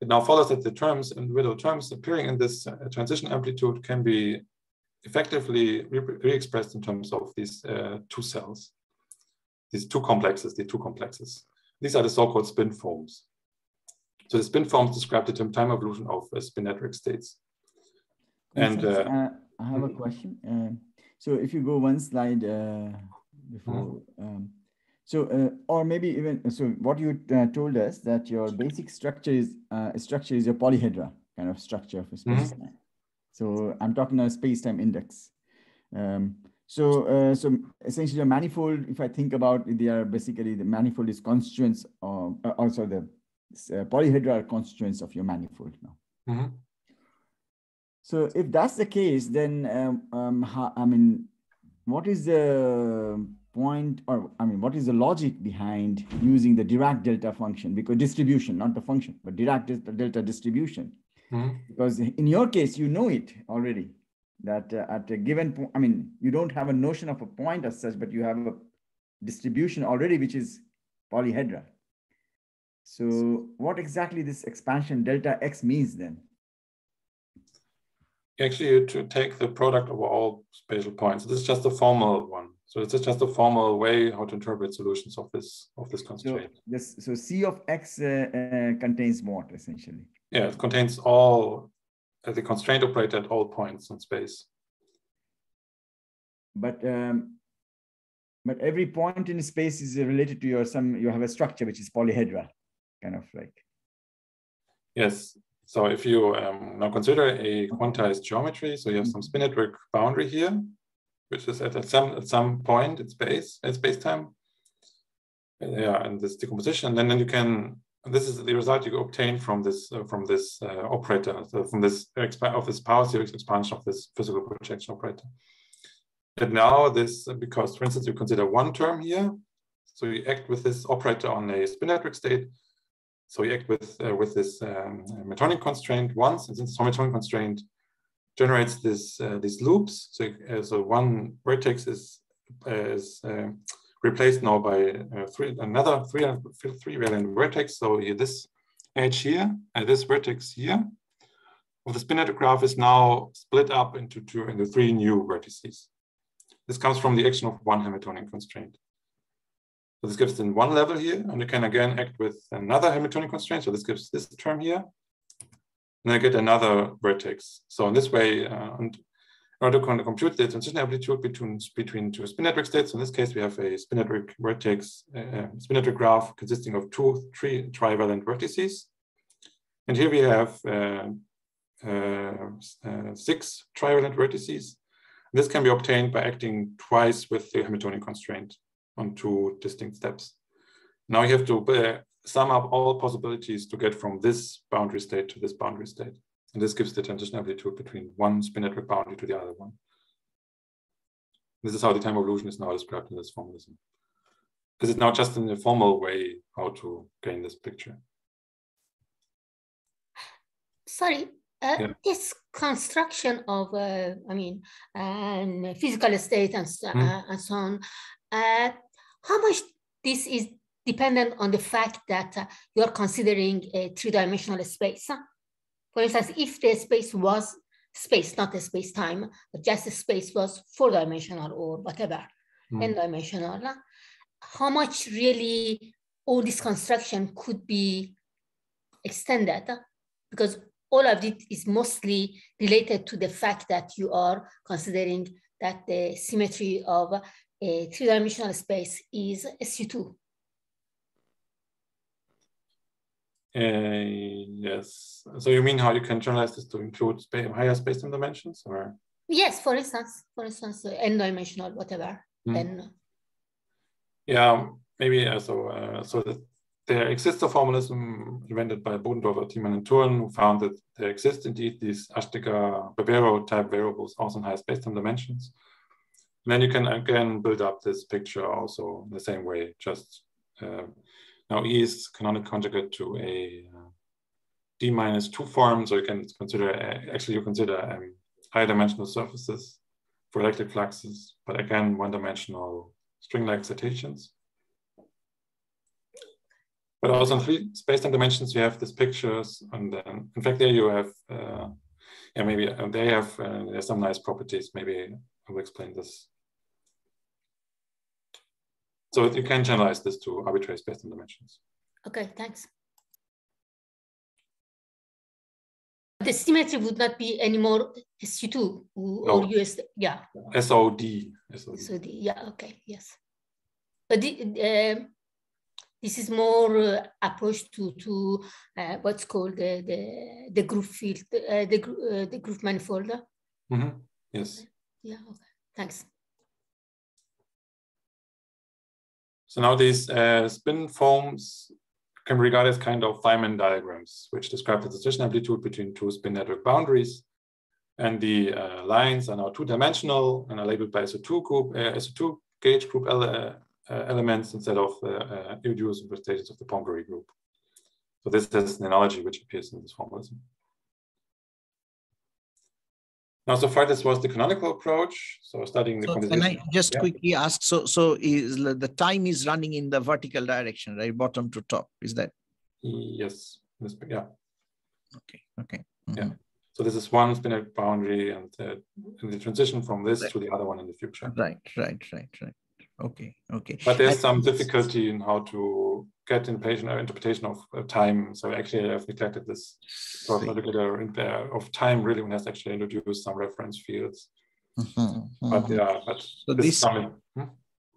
it now follows that the terms, individual terms appearing in this uh, transition amplitude can be effectively re-expressed in terms of these uh, two cells, these two complexes, the two complexes. These are the so-called spin foams. So the spin foams describe the time evolution of uh, network states. And uh, uh, I have a question. Uh, so if you go one slide before. Um, so, uh, or maybe even, so what you uh, told us that your basic structure is, uh, structure is your polyhedra kind of structure of a space mm -hmm. So I'm talking a space-time index. Um, so, uh, so essentially a manifold, if I think about it, they are basically the manifold is constituents, of, uh, also the uh, polyhedra are constituents of your manifold now. Mm -hmm. So if that's the case, then um, um, how, I mean, what is the point, or I mean, what is the logic behind using the Dirac delta function? Because distribution, not the function, but Dirac delta distribution. Mm-hmm. Because in your case, you know it already that uh, at a given point, I mean, you don't have a notion of a point as such, but you have a distribution already, which is polyhedra. So what exactly this expansion delta x means then? Actually, to take the product over all spatial points. This is just a formal one. So it's just a formal way how to interpret solutions of this of this constraint. So, this, so C of X uh, uh, contains what essentially? Yeah, it contains all uh, the constraint operator at all points in space. But um, but every point in space is related to your some you have a structure which is polyhedra, kind of like. Yes. So if you um, now consider a quantized geometry, so you have some spin network boundary here, which is at, at some at some point in space, in space time. Yeah, and this decomposition, and then, then you can. This is the result you obtain from this uh, from this uh, operator, so from this of this power series expansion of this physical projection operator. And now this, because for instance, you consider one term here, so you act with this operator on a spin network state. So you act with uh, with this um, Hamiltonian constraint once, and since Hamiltonian constraint, generates this uh, these loops. So, uh, so one vertex is is uh, replaced now by uh, three another three three valent vertex. So this edge here and this vertex here of the spin graph is now split up into two into three new vertices. This comes from the action of one Hamiltonian constraint. So this gives in one level here, and you can again act with another Hamiltonian constraint. So this gives this term here, and I get another vertex. So in this way, uh, and in order to compute the transition amplitude between, between two spin network states, so in this case, we have a spin network vertex, uh, spin network graph consisting of two, three trivalent vertices. And here we have uh, uh, uh, six trivalent vertices. This can be obtained by acting twice with the Hamiltonian constraint on two distinct steps. Now you have to uh, sum up all possibilities to get from this boundary state to this boundary state. And this gives the transition amplitude between one spin network boundary to the other one. This is how the time evolution is now described in this formalism. This is now just in a formal way how to gain this picture. Sorry, uh, yeah. this construction of, uh, I mean, and physical state and, mm. uh, and so on, uh, how much this is dependent on the fact that uh, you're considering a three-dimensional space? For instance, if the space was space, not a space-time, but just the space was four-dimensional or whatever, mm. n-dimensional, how much really all this construction could be extended? Because all of it is mostly related to the fact that you are considering that the symmetry of three-dimensional space is SU2. Uh, yes. So you mean how you can generalize this to include space, higher space-time dimensions, or? Yes, for instance, for instance, uh, n-dimensional, whatever. Mm. Then. Yeah, maybe. Uh, so, uh, so that there exists a formalism invented by Bodendorfer, Thiemann, and Thurn, who found that there exist indeed these Ashtekar-Barbero type variables also in high space-time dimensions. And then you can again build up this picture also in the same way. Just uh, now E is canonical conjugate to a uh, D minus two form, so you can consider uh, actually you consider um, higher dimensional surfaces for electric fluxes, but again one-dimensional string-like excitations. But also in three space-time dimensions, you have these pictures, and then in fact there you have, uh, yeah, maybe uh, they have uh, some nice properties. Maybe I will explain this. So you can generalize this to arbitrary space-time dimensions. Okay, thanks. The symmetry would not be anymore SU2 or no. US, yeah. SOD. SOD. SOD, yeah, okay, yes. But the, uh, this is more uh, approach to to uh, what's called the the, the group field, uh, the uh, the group manifold. Mm -hmm. Yes. Yeah. Okay. Thanks. So now these uh, spin foams can be regarded as kind of Feynman diagrams, which describe the transition amplitude between two spin network boundaries. And the uh, lines are now two-dimensional and are labeled by SU2 group, SU2 gauge group L, uh, elements instead of the uh, irreducible representations of the Poincare group. So this is an analogy which appears in this formalism. Now, so far, this was the canonical approach. So studying the so Can I just yeah. quickly ask? So, so is the time is running in the vertical direction, right? Bottom to top. Is that? Yes. Yeah. Okay. Okay. Mm -hmm. Yeah. So this is one spinning boundary, and, uh, and the transition from this right. to the other one in the future. Right. Right. Right. Right okay okay but there's some difficulty in how to get interpretation uh, interpretation of uh, time so actually i've neglected this particular uh, of time really when has actually introduced some reference fields mm-hmm, but mm-hmm. yeah but so this hmm?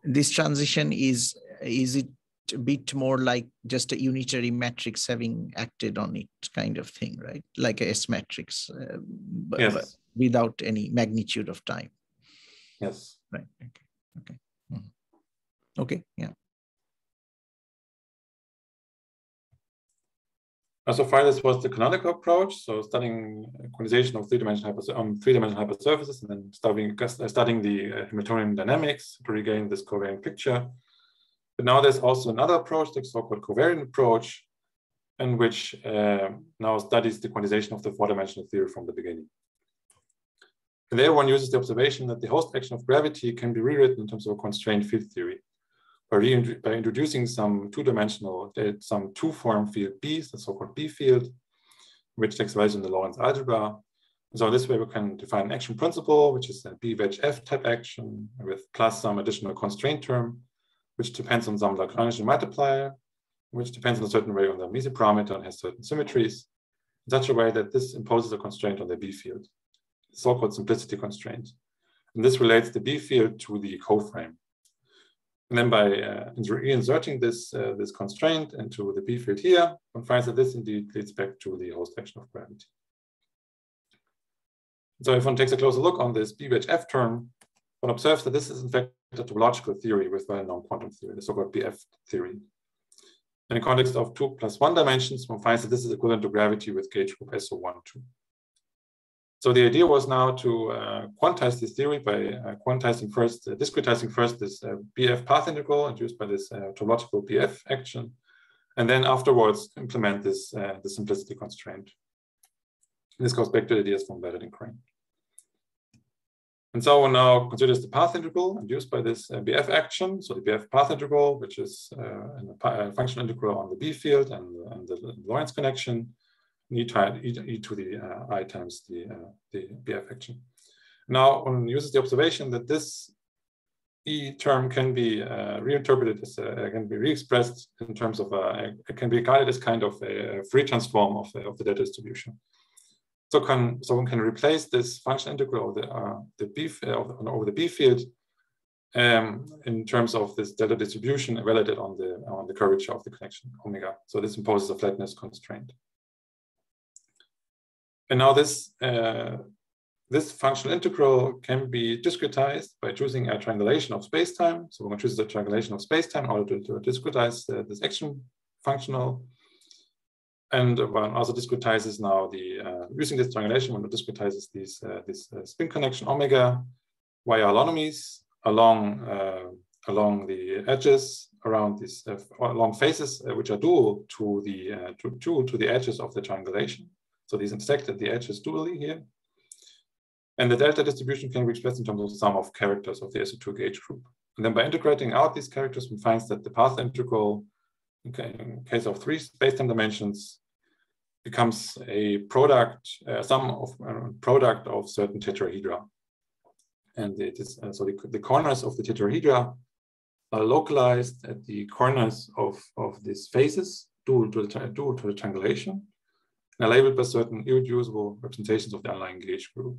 this transition is is it a bit more like just a unitary matrix having acted on it kind of thing right like a s matrix uh, but, yes. but without any magnitude of time yes right okay okay Okay, yeah. So far, this was the canonical approach. So studying quantization of three-dimensional um, three-dimensional hypersurfaces, and then studying uh, studying the uh, Hamiltonian dynamics to regain this covariant picture. But now there's also another approach, the so-called covariant approach, in which uh, now studies the quantization of the four-dimensional theory from the beginning. And there one uses the observation that the Holst action of gravity can be rewritten in terms of a constrained field theory by, introducing some two-dimensional, uh, some two-form field B, the so-called B field, which takes place in the Lorentz algebra. So this way we can define an action principle, which is a B wedge F type action with plus some additional constraint term, which depends on some Lagrangian multiplier, which depends in a certain way on the Immirzi parameter and has certain symmetries, in such a way that this imposes a constraint on the B field so-called simplicity constraint. And this relates the B field to the coframe. And then by uh, reinserting this, uh, this constraint into the B field here, one finds that this indeed leads back to the Holst action of gravity. So if one takes a closer look on this B wedge F term, one observes that this is in fact a topological theory with well-known quantum theory, the so-called BF theory. In the context of two plus one dimensions, one finds that this is equivalent to gravity with gauge group SO1, 2. So the idea was now to uh, quantize this theory by uh, quantizing first, uh, discretizing first this uh, BF path integral induced by this uh, topological BF action, and then afterwards implement this uh, the simplicity constraint. This goes back to ideas from Barrett and Crane. And so one now considers the path integral induced by this BF action. So the BF path integral, which is a functional integral on the B field and, and the Lorentz connection, e, to the uh, i times the, uh, the BF action. Now one uses the observation that this E term can be uh, reinterpreted as uh, can be re-expressed in terms of uh, it can be regarded as kind of a Fourier transform of, of the delta distribution. So can so one can replace this function integral of the uh, the B uh, over the B field um, in terms of this delta distribution evaluated on the on the curvature of the connection omega. So this imposes a flatness constraint. And now this, uh, this functional integral can be discretized by choosing a triangulation of spacetime. So one choose a triangulation of spacetime in order to, to discretize uh, this action functional. And one also discretizes now the, uh, using this triangulation, one discretizes these, uh, this uh, spin connection omega via holonomies along, uh, along the edges around these along faces which are dual to the to, to, to the edges of the triangulation. So these intersect at the edges dually here. And the delta distribution can be expressed in terms of the sum of characters of the SU2 gauge group. And then by integrating out these characters, one finds that the path integral, okay, in case of three spacetime dimensions, becomes a product, uh, sum of uh, product of certain tetrahedra. And it is uh, so the, the, corners of the tetrahedra are localized at the corners of, of these faces due to the, due to the triangulation and are labeled by certain irreducible representations of the underlying gauge group.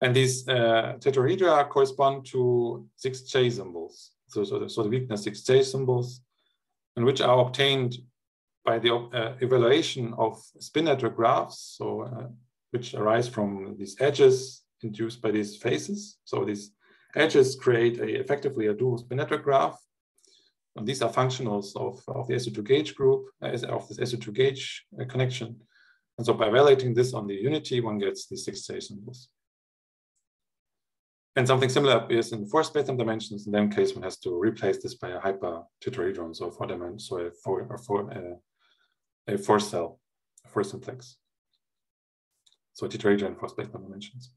And these uh, tetrahedra correspond to 6J symbols. So, so, the, so the Wigner's 6J symbols, and which are obtained by the uh, evaluation of spin network graphs, so uh, which arise from these edges induced by these faces. So these edges create a, effectively a dual spin network graph and these are functionals of, of the SU2 gauge group, uh, of this SU2 gauge uh, connection. And so by evaluating this on the unity, one gets these six J symbols. And something similar appears in four spacetime dimensions. In that case, one has to replace this by a hyper tetrahedron, so four dimensions, so a four, a four, uh, a four cell, a four simplex. So tetrahedron for spacetime dimensions.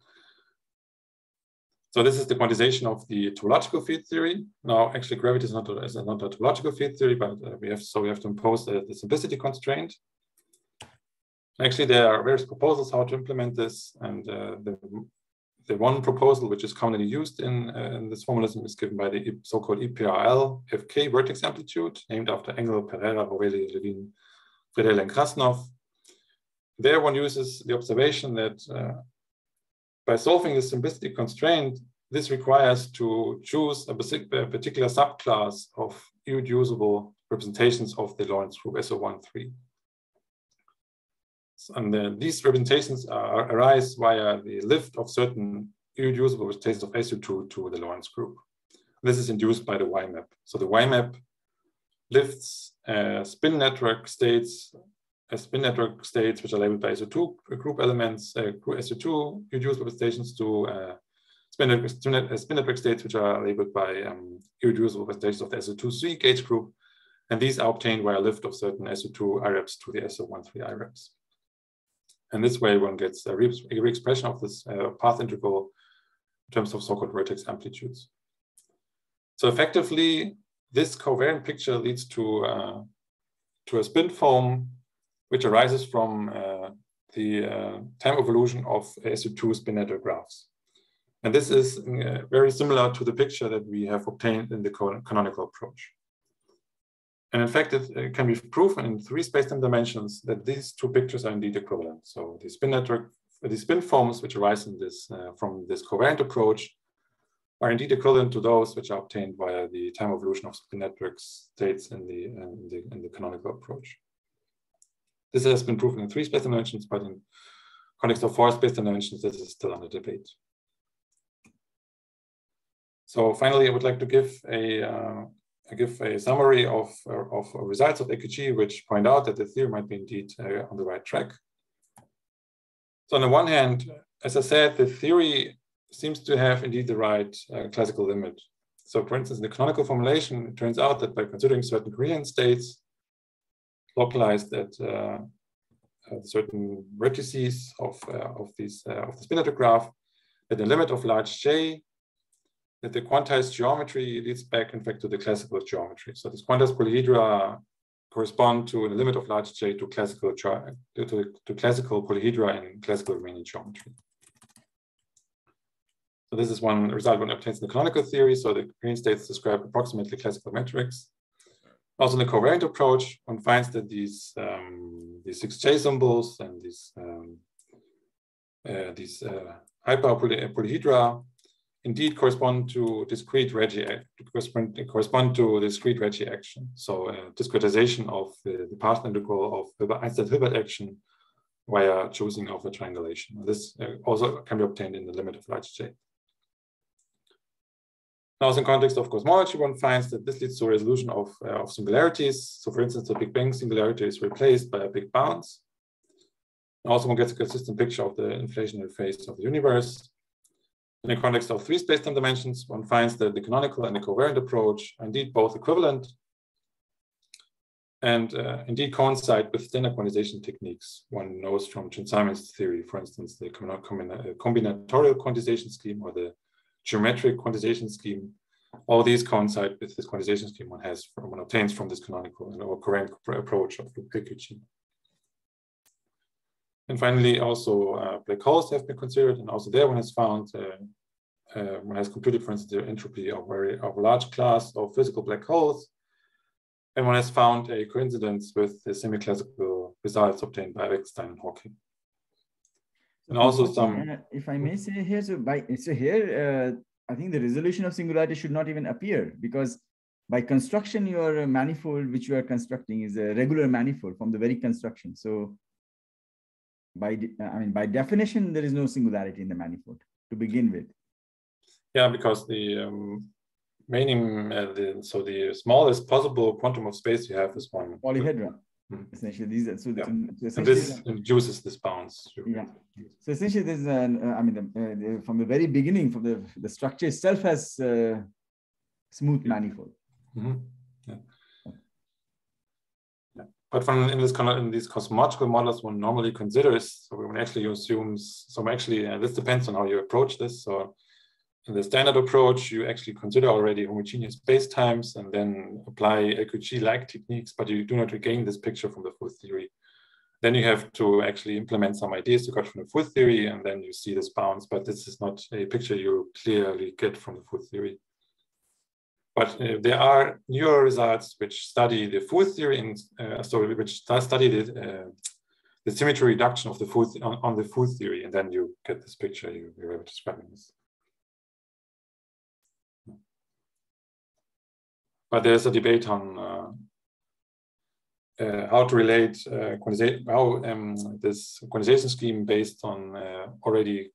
So this is the quantization of the topological field theory. Now, actually, gravity is not a, is not a topological field theory, but uh, we have so we have to impose the, simplicity constraint. Actually, there are various proposals how to implement this, and uh, the, the one proposal which is commonly used in, uh, in this formalism is given by the so-called EPRL FK vertex amplitude, named after Engel, Pereira, Rovelli, Livine, Freidel, and Krasnov. There one uses the observation that uh, by solving the simplicity constraint, this requires to choose a particular subclass of irreducible representations of the Lorentz group SO13. And these representations are, arise via the lift of certain irreducible representations of SU2 to the Lorentz group. This is induced by the Y map. So the Y map lifts uh, spin network states spin network states, which are labeled by SU2 group elements, uh, SU2 reduced representations to uh, spin, network, uh, spin network states, which are labeled by um, irreducible representations of the SO2-3 gauge group. And these are obtained via lift of certain SU2 IREPs to the SO13 IREPs. And this way one gets a re-expression of this uh, path integral in terms of so-called vertex amplitudes. So effectively, this covariant picture leads to, uh, to a spin foam which arises from uh, the uh, time evolution of SU2 spin network graphs. And this is uh, very similar to the picture that we have obtained in the canonical approach. And in fact, it, can be proven in three space-time dimensions that these two pictures are indeed equivalent. So the spin network, the spin foams which arise in this uh, from this covariant approach are indeed equivalent to those which are obtained via the time evolution of spin network states in the, in the, in the canonical approach. This has been proven in three space dimensions, but in context of four space dimensions, this is still under debate. So finally, I would like to give a, uh, give a summary of, of results of LQG, which point out that the theory might be indeed uh, on the right track. So on the one hand, as I said, the theory seems to have indeed the right uh, classical limit. So for instance, in the canonical formulation, it turns out that by considering certain Green states localized at uh, certain vertices of, uh, of, these, uh, of the spin graph, that the limit of large J, that the quantized geometry leads back, in fact, to the classical geometry. So these quantized polyhedra correspond to the limit of large J to classical, to, to classical polyhedra in classical Riemannian geometry. So this is one result one obtains in the canonical theory. So the green states describe approximately classical metrics. Also in the covariant approach, one finds that these, um, these six J symbols and these, um, uh, these uh, hyperpolyhedra indeed correspond to discrete Regge, correspond, correspond to discrete Regge action. So uh, discretization of the, the path integral of Einstein-Hilbert action via choosing of a triangulation. This uh, also can be obtained in the limit of large J. Now, in context of cosmology, one finds that this leads to a resolution of, uh, of singularities. So for instance, the Big Bang singularity is replaced by a big bounce. And also one gets a consistent picture of the inflationary phase of the universe. In the context of three space-time dimensions, one finds that the canonical and the covariant approach are indeed both equivalent and uh, indeed coincide with standard quantization techniques one knows from Chern-Simons theory, for instance, the combinatorial quantization scheme or the geometric quantization scheme, all these coincide with this quantization scheme one has from, one obtains from this canonical and or current approach of LQG. And finally, also uh, black holes have been considered, and also there one has found, uh, uh, one has computed, for instance, the entropy of, very, of a large class of physical black holes, and one has found a coincidence with the semi-classical results obtained by Bekenstein and Hawking and also some. If I may say here, so by so here, uh, I think the resolution of singularity should not even appear because by construction, your manifold which you are constructing is a regular manifold from the very construction. So by I mean by definition, there is no singularity in the manifold to begin with. Yeah, because the um, main uh, the, so the smallest possible quantum of space you have is one polyhedra. Hmm. Essentially, these are so, yeah. so this induces this bounce. Yeah. So essentially, there's an uh, I mean, the, uh, from the very beginning, from the the structure itself has uh, smooth manifold. Mm -hmm. yeah. yeah. But from in this kind of in these cosmological models, one normally considers so one actually assume so actually uh, this depends on how you approach this. So in the standard approach, you actually consider already homogeneous spacetimes and then apply LQG-like techniques, but you do not regain this picture from the full theory. Then you have to actually implement some ideas you got from the full theory, and then you see this bounce, but this is not a picture you clearly get from the full theory. But uh, there are newer results which study the full theory, and uh, so which study the, uh, the symmetry reduction of the full on, on, the full theory, and then you get this picture you, you were describing this. But there's a debate on uh, uh, how to relate uh, how um, this quantization scheme based on uh, already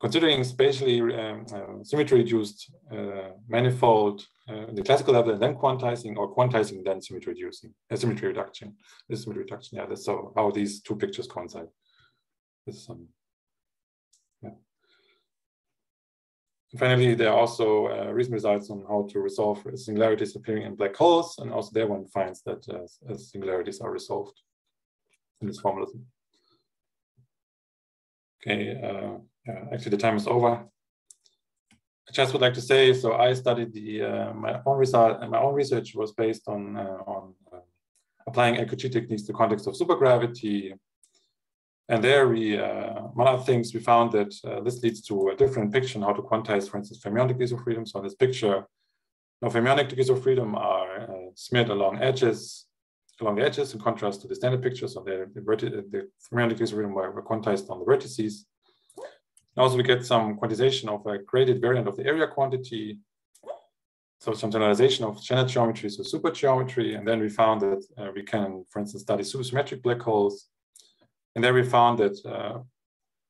considering spatially um, uh, symmetry reduced uh, manifold the classical level and then quantizing or quantizing then symmetry reducing symmetry reduction this symmetry reduction yeah that's so how these two pictures coincide. This is um, finally, there are also uh, recent results on how to resolve singularities appearing in black holes, and also there one finds that uh, singularities are resolved in this formalism. Okay, uh, yeah, actually the time is over. I just would like to say, so I studied the uh, my own result. and My own research was based on uh, on uh, applying LQG techniques to context of supergravity. And there we, uh, one of the things we found that uh, this leads to a different picture on how to quantize, for instance, fermionic degrees of freedom. So in this picture, now fermionic degrees of freedom are uh, smeared along edges, along the edges in contrast to the standard picture. So the, the, the fermionic degrees of freedom were, were quantized on the vertices. Also, we get some quantization of a graded variant of the area quantity. So some generalization of Cartan geometry, so super geometry. And then we found that uh, we can, for instance, study supersymmetric black holes. And there we found that uh,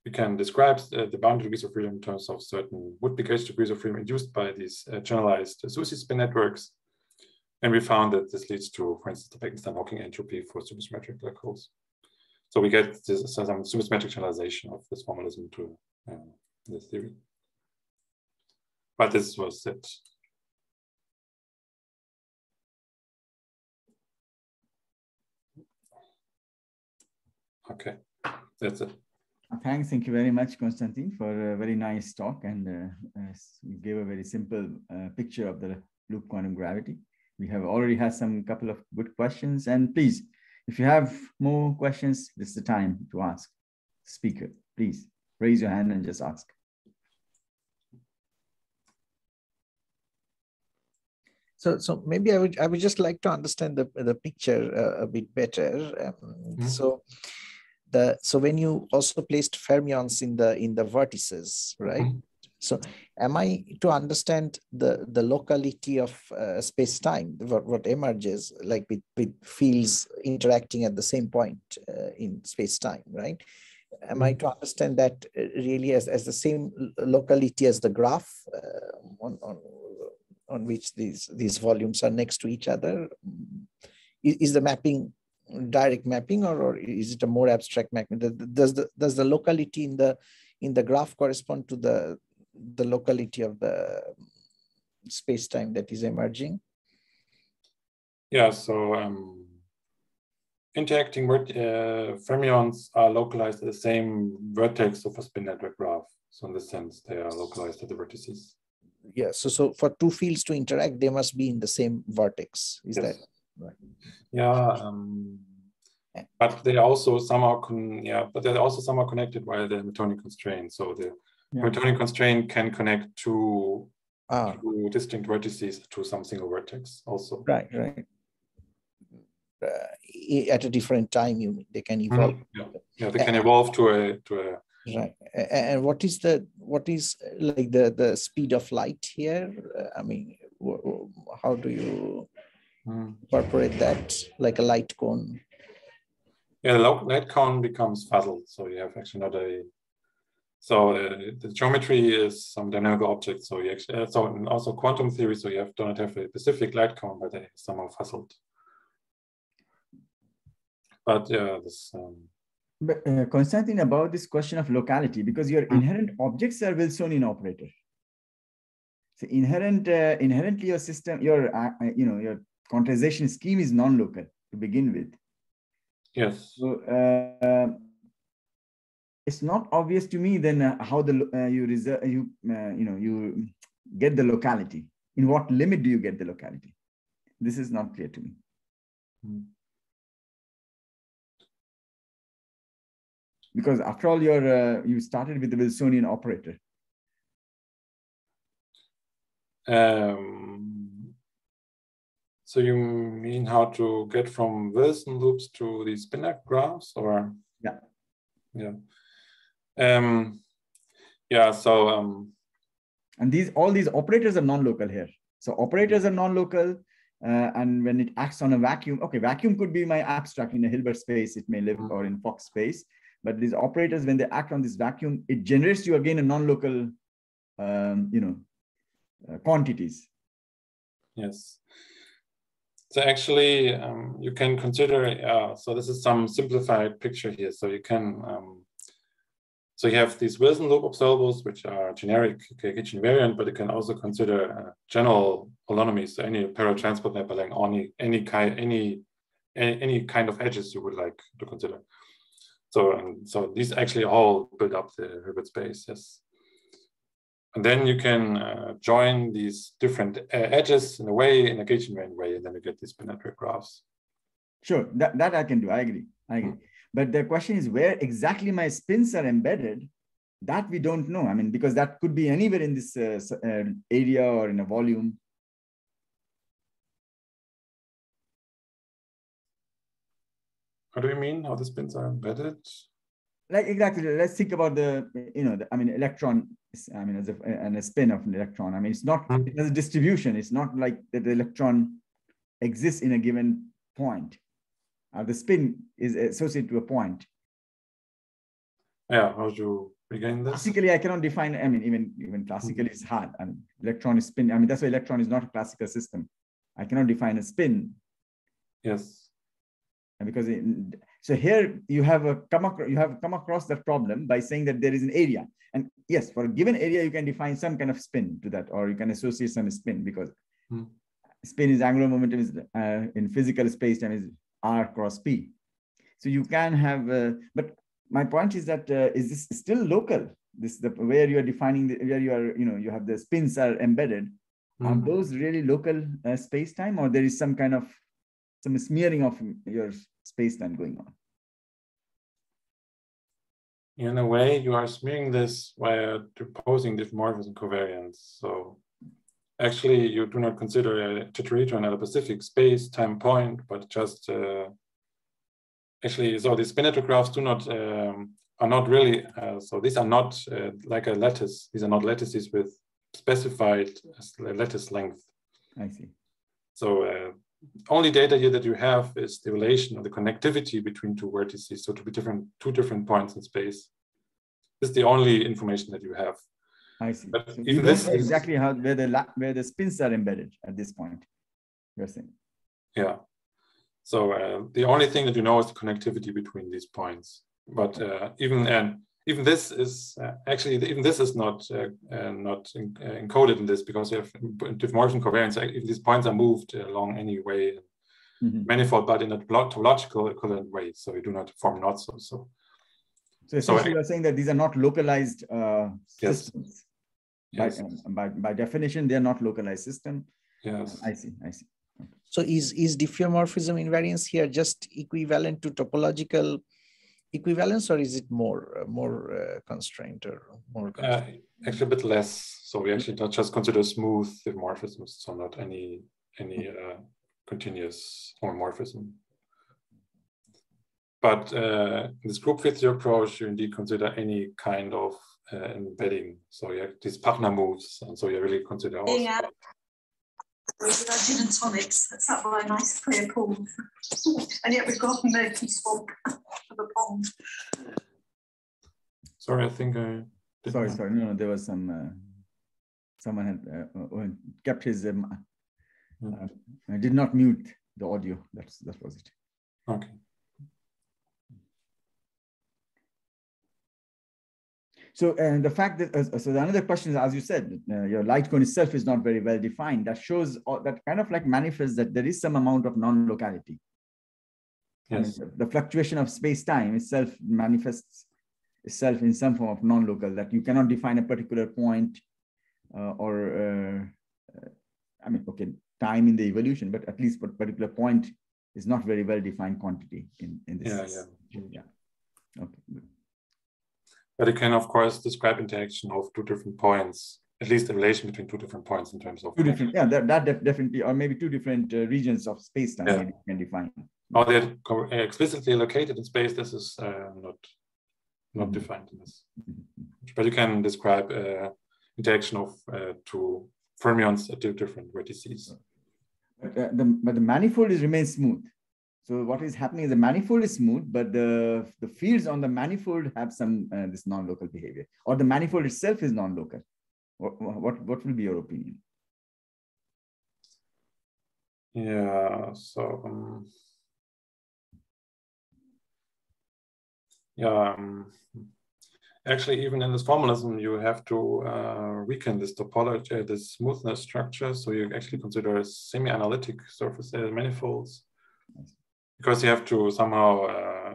we can describe uh, the boundary degrees of freedom in terms of certain would-be gauge degrees of freedom induced by these uh, generalized SUSY spin networks. And we found that this leads to, for instance, the Bekenstein-Hawking entropy for supersymmetric black holes. So we get this, some supersymmetric generalization of this formalism to um, the theory. But this was it. Okay, that's it. Thanks. Thank you very much, Konstantin, for a very nice talk. And uh, uh, you gave a very simple uh, picture of the loop quantum gravity. We have already had some couple of good questions. And please, if you have more questions, this is the time to ask speaker, please raise your hand and just ask. So, so maybe I would I would just like to understand the the picture uh, a bit better. Um, mm -hmm. So, the so when you also placed fermions in the in the vertices, right? Mm -hmm. So, am I to understand the the locality of uh, space time, what, what emerges like with, with fields interacting at the same point uh, in space time, right? am I mm. to understand that uh, really as, as the same locality as the graph uh, on, on, on which these, these volumes are next to each other? Is, is the mapping direct mapping or, or is it a more abstract mapping? Does the, does the locality in the, in the graph correspond to the, the locality of the space-time that is emerging? Yeah, so um, interacting uh, fermions are localized at the same vertex of a spin network graph. So in this sense, they are localized at the vertices. Yeah, so, so for two fields to interact, they must be in the same vertex. Is yes. that right? Yeah, um, but they also somehow con yeah, but they're also somehow connected via the Hamiltonian constraint. So the yeah. Hamiltonian constraint can connect two, ah. two distinct vertices to some single vertex also. Right, right uh, at a different time you they can mm-hmm. evolve yeah, yeah they can evolve to a to a right and what is the what is like the the speed of light here i mean how do you mm. Incorporate that like a light cone yeah the light cone becomes fuzzled so you have actually not a so uh, the geometry is some dynamical object so you actually uh, so also quantum theory so you have do not have a specific light cone but they somehow fuzzled but yeah, this. Um... But uh, Konstantin, about this question of locality, because your mm-hmm. inherent objects are Wilsonian operator. So inherent, uh, inherently your system, your uh, uh, you know your quantization scheme is non-local to begin with. Yes. So uh, it's not obvious to me then uh, how the you reserve you you know you get the locality. In what limit do you get the locality? This is not clear to me. Mm. because after all, you're uh, you started with the Wilsonian operator. Um, so you mean how to get from Wilson loops to these spinor graphs, or yeah, yeah, um, yeah. So um, and these all these operators are non-local here. So operators are non-local. Uh, and when it acts on a vacuum, okay, vacuum could be my abstract in a Hilbert space, it may live, mm or in Fock space. But these operators, when they act on this vacuum, it generates you again a non-local, um, you know, uh, quantities. Yes. So actually, um, you can consider, uh, so this is some simplified picture here. So you can, um, so you have these Wilson loop observables, which are generic kitchen invariant, but you can also consider uh, general holonomies, so any parallel transport map along any, any, kind, any, any kind of edges you would like to consider. So, and so these actually all build up the Hilbert space, yes. And then you can uh, join these different uh, edges in a way, in a Gaussian way, and then you get these spin network graphs. Sure, that, that I can do. I agree. I agree. Mm. But the question is where exactly my spins are embedded. That we don't know. I mean, because that could be anywhere in this uh, uh area or in a volume. What do you mean? How the spins are embedded? Like exactly. Let's think about the you know the, i mean electron i mean as a and a spin of an electron. I mean it's not mm. it's a distribution. It's not like that the electron exists in a given point. Uh, the spin is associated to a point. Yeah how do you begin this? Classically i cannot define i mean even even classically mm. it's hard. I mean electron is spin. I mean that's why electron is not a classical system. I cannot define a spin. Yes. And because it, so here you have a come across, you have come across that problem by saying that there is an area. And yes, for a given area, you can define some kind of spin to that, or you can associate some spin because hmm. spin is angular momentum is uh, in physical space time is r cross p. So you can have, uh, but my point is that uh, is this still local? This the where you are defining the, where you are, you know, you have the spins are embedded. Hmm. Are those really local uh, space time, or there is some kind of some smearing of your space-time going on. In a way, you are smearing this via deposing diffeomorphism covariance. So actually, you do not consider a tetrahedron at a specific space-time point, but just uh, actually, so these spin network graphs do not um, are not really. Uh, so these are not uh, like a lattice. These are not lattices with specified lattice length. I see. So uh, only data here that you have is the relation or the connectivity between two vertices, so to be different two different points in space. This is the only information that you have. I see. But so even this exactly how where the where the spins are embedded at this point. You're saying. Yeah. So uh, the only thing that you know is the connectivity between these points. But uh, even and even this is uh, actually even this is not uh, uh, not in, uh, encoded in this because you have diffeomorphism covariance. If these points are moved along any way, mm-hmm. manifold, but in a topological equivalent way, so you do not form knots or so. So essentially, so, you are saying that these are not localized uh, yes. systems. Yes. By, um, by, by definition, they are not localized system. Yes. I see. I see. So is is diffeomorphism invariance here just equivalent to topological equivalence or is it more uh, more uh, constrained or more uh, constrained? actually a bit less. So we actually don't just consider smooth homeomorphisms so not any any uh, continuous homeomorphism. But uh, in this group theory approach you indeed consider any kind of uh, embedding. So you have these Pachner moves and so you really consider also yeah gin and tonics. That's up by a nice clear pool. and yet we've got a murky swamp of a pond. Sorry, I think I. Sorry, sorry. No, no, there was some. Uh, someone had uh, uh kept his. Um, hmm. uh, I did not mute the audio. That's that was it. Okay. So, and the fact that, uh, so another question is, as you said, uh, your light cone itself is not very well defined. That shows, uh, that kind of like manifests that there is some amount of non-locality. Yes. the fluctuation of space-time itself manifests itself in some form of non-local, that you cannot define a particular point uh, or, uh, uh, I mean, okay, time in the evolution, but at least a particular point is not very well defined quantity in, in this. Yeah, yeah. yeah. Okay, but it can, of course, describe interaction of two different points, at least a relation between two different points in terms of two different, yeah, that, that def definitely, or maybe two different uh, regions of space time yeah. can define. Or they're explicitly located in space. This is uh, not not mm -hmm. defined in this, mm -hmm. but you can describe uh, interaction of uh, two fermions at two different vertices. But, uh, the, but the manifold is remains smooth. So what is happening is the manifold is smooth, but the, the fields on the manifold have some uh, this non-local behavior, or the manifold itself is non-local. What, what, what will be your opinion? Yeah, so um, yeah, um, actually, even in this formalism, you have to uh, weaken this topology, this smoothness structure. So you actually consider semi-analytic surface uh, manifolds because you have to somehow uh,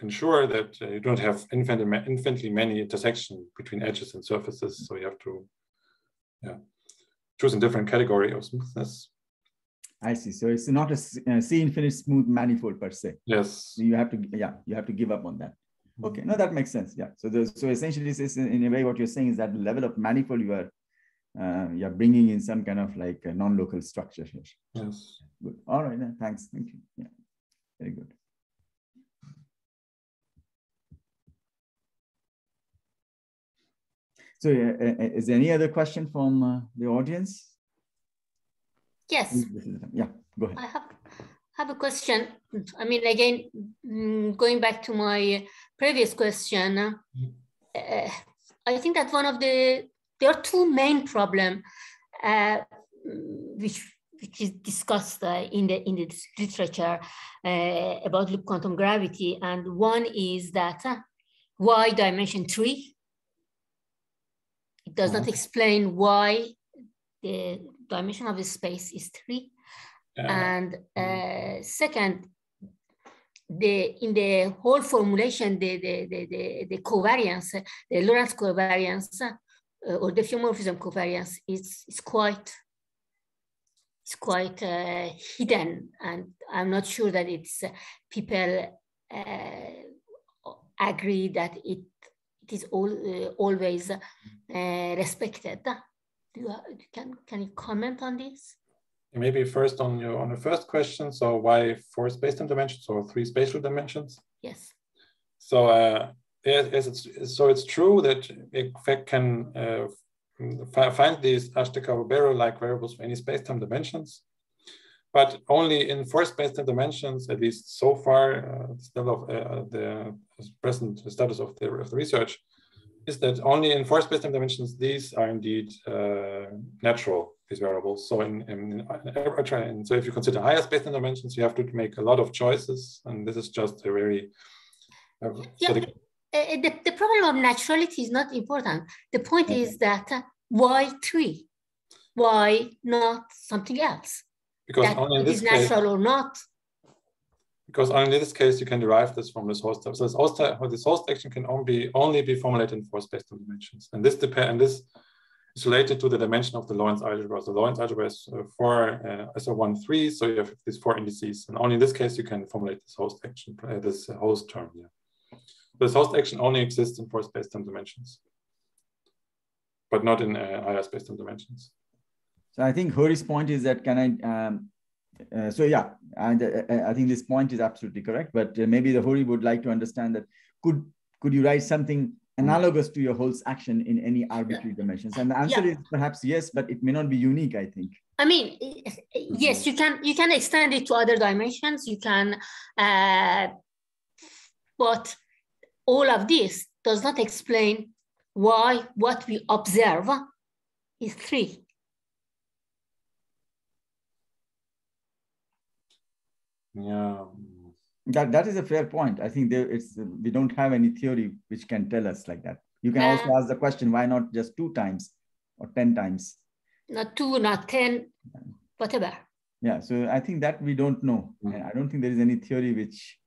ensure that uh, you don't have infinitely, infinitely many intersection between edges and surfaces. So you have to yeah, choose a different category of smoothness. I see. So it's not a C uh, infinite smooth manifold per se. Yes. So you have to, yeah, you have to give up on that. Okay, no, that makes sense. Yeah. So the, so essentially, this is in a way what you're saying is that level of manifold you are uh, you're bringing in some kind of like a non-local structure here. Yes. Good. All right. Then. Thanks. Thank you. Yeah. Very good. So uh, uh, is there any other question from uh, the audience? Yes. Yeah, go ahead. I have, have a question. I mean, again, mm, going back to my previous question, uh, I think that one of the, there are two main problems uh, which which is discussed uh, in the in the literature uh, about loop quantum gravity, and one is that uh, why dimension three. It does not explain why the dimension of the space is three. And uh, second, the in the whole formulation, the the the the, the covariance, the Lorentz covariance uh, or the diffeomorphism covariance is is quite it's quite uh, hidden, and I'm not sure that it's uh, people uh, agree that it it is all, uh, always uh, respected. Do you, can, can you comment on this? Maybe first on your on the first question. So why four space-time dimensions or three spatial dimensions? Yes. So uh, yes, it's, so it's true that effect can uh, find these Ashtekar-Barbero-like variables for any space-time dimensions, but only in four space-time dimensions, at least so far, uh, still of uh, the present status of the, of the research, is that only in four space-time dimensions, these are indeed uh, natural, these variables. So in, in, in, so if you consider higher space-time dimensions, you have to make a lot of choices. And this is just a very... Uh, yeah, the, uh, the, the, problem of naturality is not important. The point okay. is that uh, why three? Why not something else? Because that only in this is natural case, or not because only in this case you can derive this from this Holst. So this Holst this Holst action can only be, only be formulated in four space-time dimensions, and this depend and this is related to the dimension of the Lorentz algebra. So Lorentz algebra is uh, four uh, SO1 three, so you have these four indices, and only in this case you can formulate this Holst action, uh, this Holst term here. This Holst action only exists in four space-time dimensions, but not in uh, higher space-time dimensions. So I think Hori's point is that can I um, uh, so yeah, and uh, uh, I think this point is absolutely correct. But uh, maybe the Hori would like to understand that could could you write something analogous to your Holst action in any arbitrary yeah. dimensions? And the answer yeah. is perhaps yes, but it may not be unique. I think. I mean, yes, you can you can extend it to other dimensions. You can, uh, but all of this does not explain why what we observe is three. Yeah. That that is a fair point. I think there it's we don't have any theory which can tell us like that. You can uh, also ask the question, why not just two times or ten times? Not two, not ten, whatever. Yeah. So I think that we don't know. Mm. I don't think there is any theory which.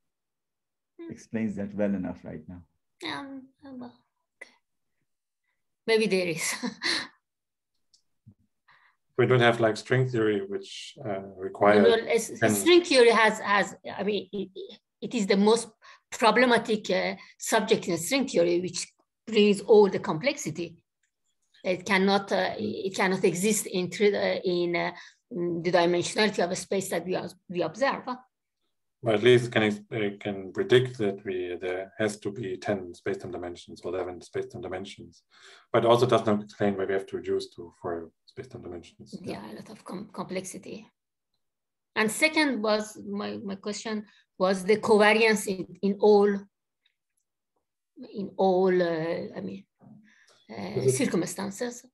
Explains that well enough right now. Um, well, okay. Maybe there is. we don't have like string theory, which uh, requires. Well, string theory has has. I mean, it, it is the most problematic uh, subject in string theory, which brings all the complexity. It cannot uh, it cannot exist in uh, in, uh, the dimensionality of a space that we are, we observe. But at least can can predict that we there has to be 10 space-time dimensions or 11 space-time dimensions, but also does not explain why we have to reduce to four space-time dimensions. Yeah, a lot of com complexity. And second was my, my question was the covariance in, in all in all uh, I mean uh, circumstances.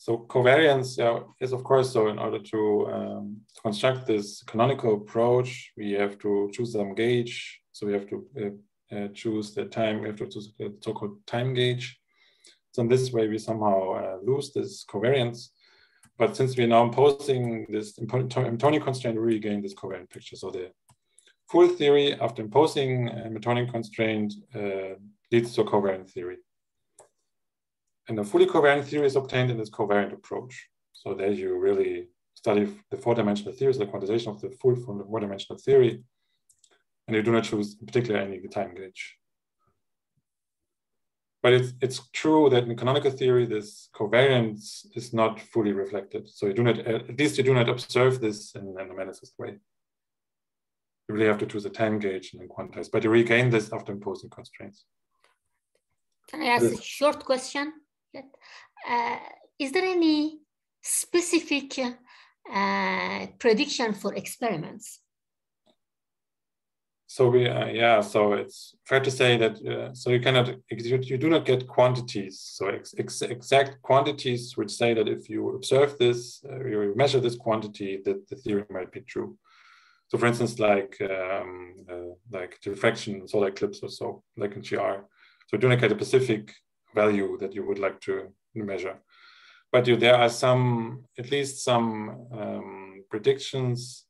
So covariance uh, is of course so in order to, um, construct this canonical approach, we have to choose some gauge. So we have to uh, uh, choose the time, we have to choose the so-called time gauge. So in this way, we somehow uh, lose this covariance. But since we're now imposing this Tony constraint, we regain this covariant picture. So the full theory after imposing a Hamiltonian constraint uh, leads to a covariant theory. And a fully covariant theory is obtained in this covariant approach. So there you really study the four-dimensional theories, the quantization of the full four-dimensional theory, and you do not choose in particular any time gauge. But it's, it's true that in canonical theory, this covariance is not fully reflected. So you do not, at least you do not observe this in an analysis way. You really have to choose a time gauge and then quantize, but you regain this after imposing constraints. Can I ask a short question? Uh, is there any specific uh, prediction for experiments? So we, uh, yeah, so it's fair to say that, uh, so you cannot, you, do not get quantities. So ex, ex, exact quantities which say that if you observe this, uh, you measure this quantity, that the theory might be true. So for instance, like, um, uh, like diffraction, solar eclipse or so, like in GR. So you do not get a specific value that you would like to measure. But you, there are some, at least some um, predictions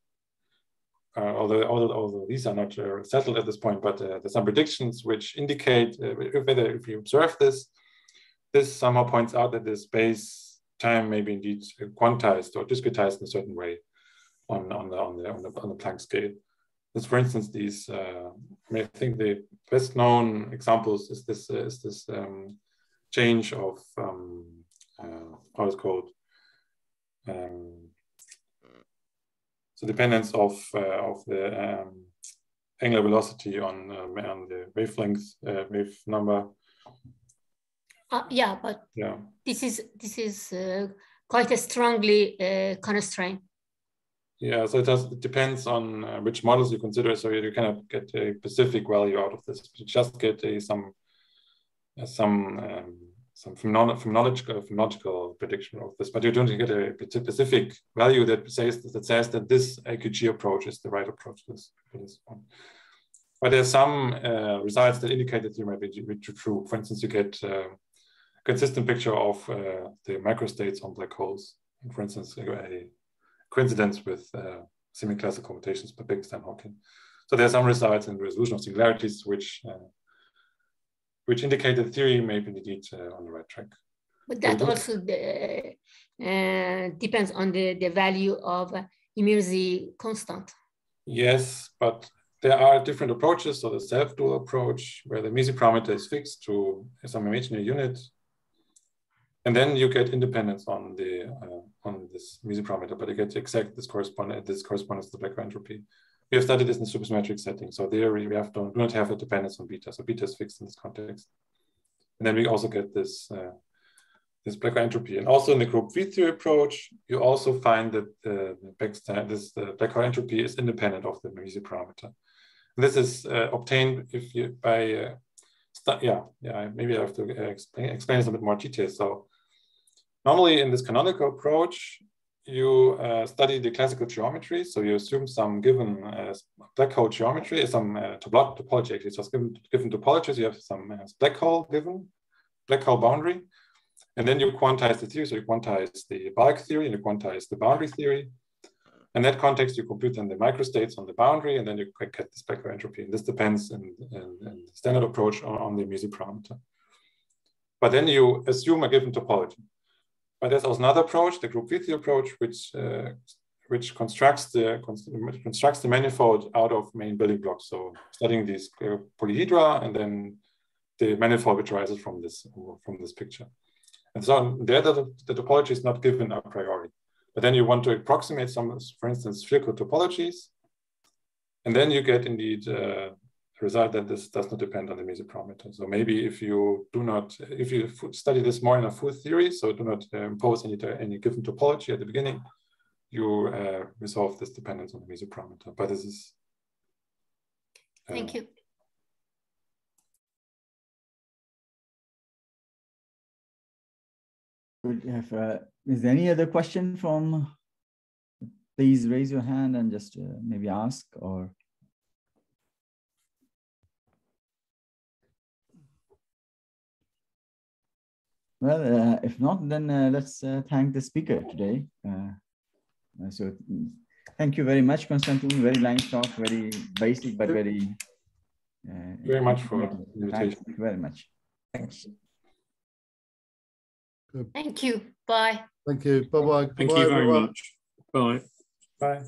uh, although, although, although, these are not uh, settled at this point, but uh, there's some predictions which indicate whether if you observe this, this somehow points out that the space time may be indeed quantized or discretized in a certain way on, on, the, on, the, on, the, on the Planck scale. This, for instance, these, uh, I, mean, I think the best known examples is this, uh, is this um, change of, um, uh, how it's called, um, so dependence of uh, of the um, angular velocity on uh, on the wavelength uh, wave number. Uh, yeah, but yeah, this is this is uh, quite a strongly uh, constraint. Yeah, so it, does, it depends on uh, which models you consider. So you cannot get a specific value out of this. You just get a some some um, some phenomenological, phenomenological prediction of this, but you don't get a specific value that says that says that this LQG approach is the right approach to this, for this one. But there's some uh, results that indicate that you might be, be true. For instance, you get uh, a consistent picture of uh, the microstates on black holes. And for instance, a coincidence with uh, semi-classical mutations by Bekenstein-Hawking. So there are some results in resolution of singularities which uh, which indicate the theory may be indeed uh, on the right track. But that also uh, depends on the, the value of uh, constant. Yes, but there are different approaches. So the self-dual approach, where the Immirzi parameter is fixed to some imaginary unit, and then you get independence on the uh, on this Immirzi parameter, but you get exact this correspond this corresponds to the Black entropy we have studied this in supersymmetric setting. So there we have to, do not have a dependence on beta. So beta is fixed in this context. And then we also get this, uh, this black entropy. And also in the group field theory approach, you also find that the, the this black hole entropy is independent of the Immirzi parameter. And this is uh, obtained if you by uh, yeah yeah maybe I have to uh, explain explain this a bit more detail. So normally in this canonical approach, you uh, study the classical geometry. So you assume some given uh, black hole geometry, some uh, topology actually. So given, given topologies, you have some uh, black hole given, black hole boundary. And then you quantize the theory. So you quantize the bulk theory and you quantize the boundary theory. In that context, you compute then the microstates on the boundary, and then you get black hole entropy. And this depends in, in, in the standard approach on, on the Immirzi parameter. But then you assume a given topology. But there's also another approach, the group field approach, which uh, which constructs the constructs the manifold out of main building blocks. So studying these polyhedra and then the manifold which arises from this from this picture. And so there, the, the topology is not given a priori. But then you want to approximate some, for instance, spherical topologies, and then you get indeed uh, result that this does not depend on the Immirzi parameter. So maybe if you do not, if you study this more in a full theory, so do not uh, impose any, any given topology at the beginning, you uh, resolve this dependence on the Immirzi parameter. But this is. Uh, Thank you. We have, uh, is there any other question from, please raise your hand and just uh, maybe ask or. Well, uh, if not, then uh, let's uh, thank the speaker today. Uh, uh, so Thank you very much, Konstantin. Very nice talk, very basic, but very. Uh, very much for invitation. Thank you very much. Thanks. Thank you. Bye. Thank you. Bye bye. Thank bye, you very much. Bye. Bye.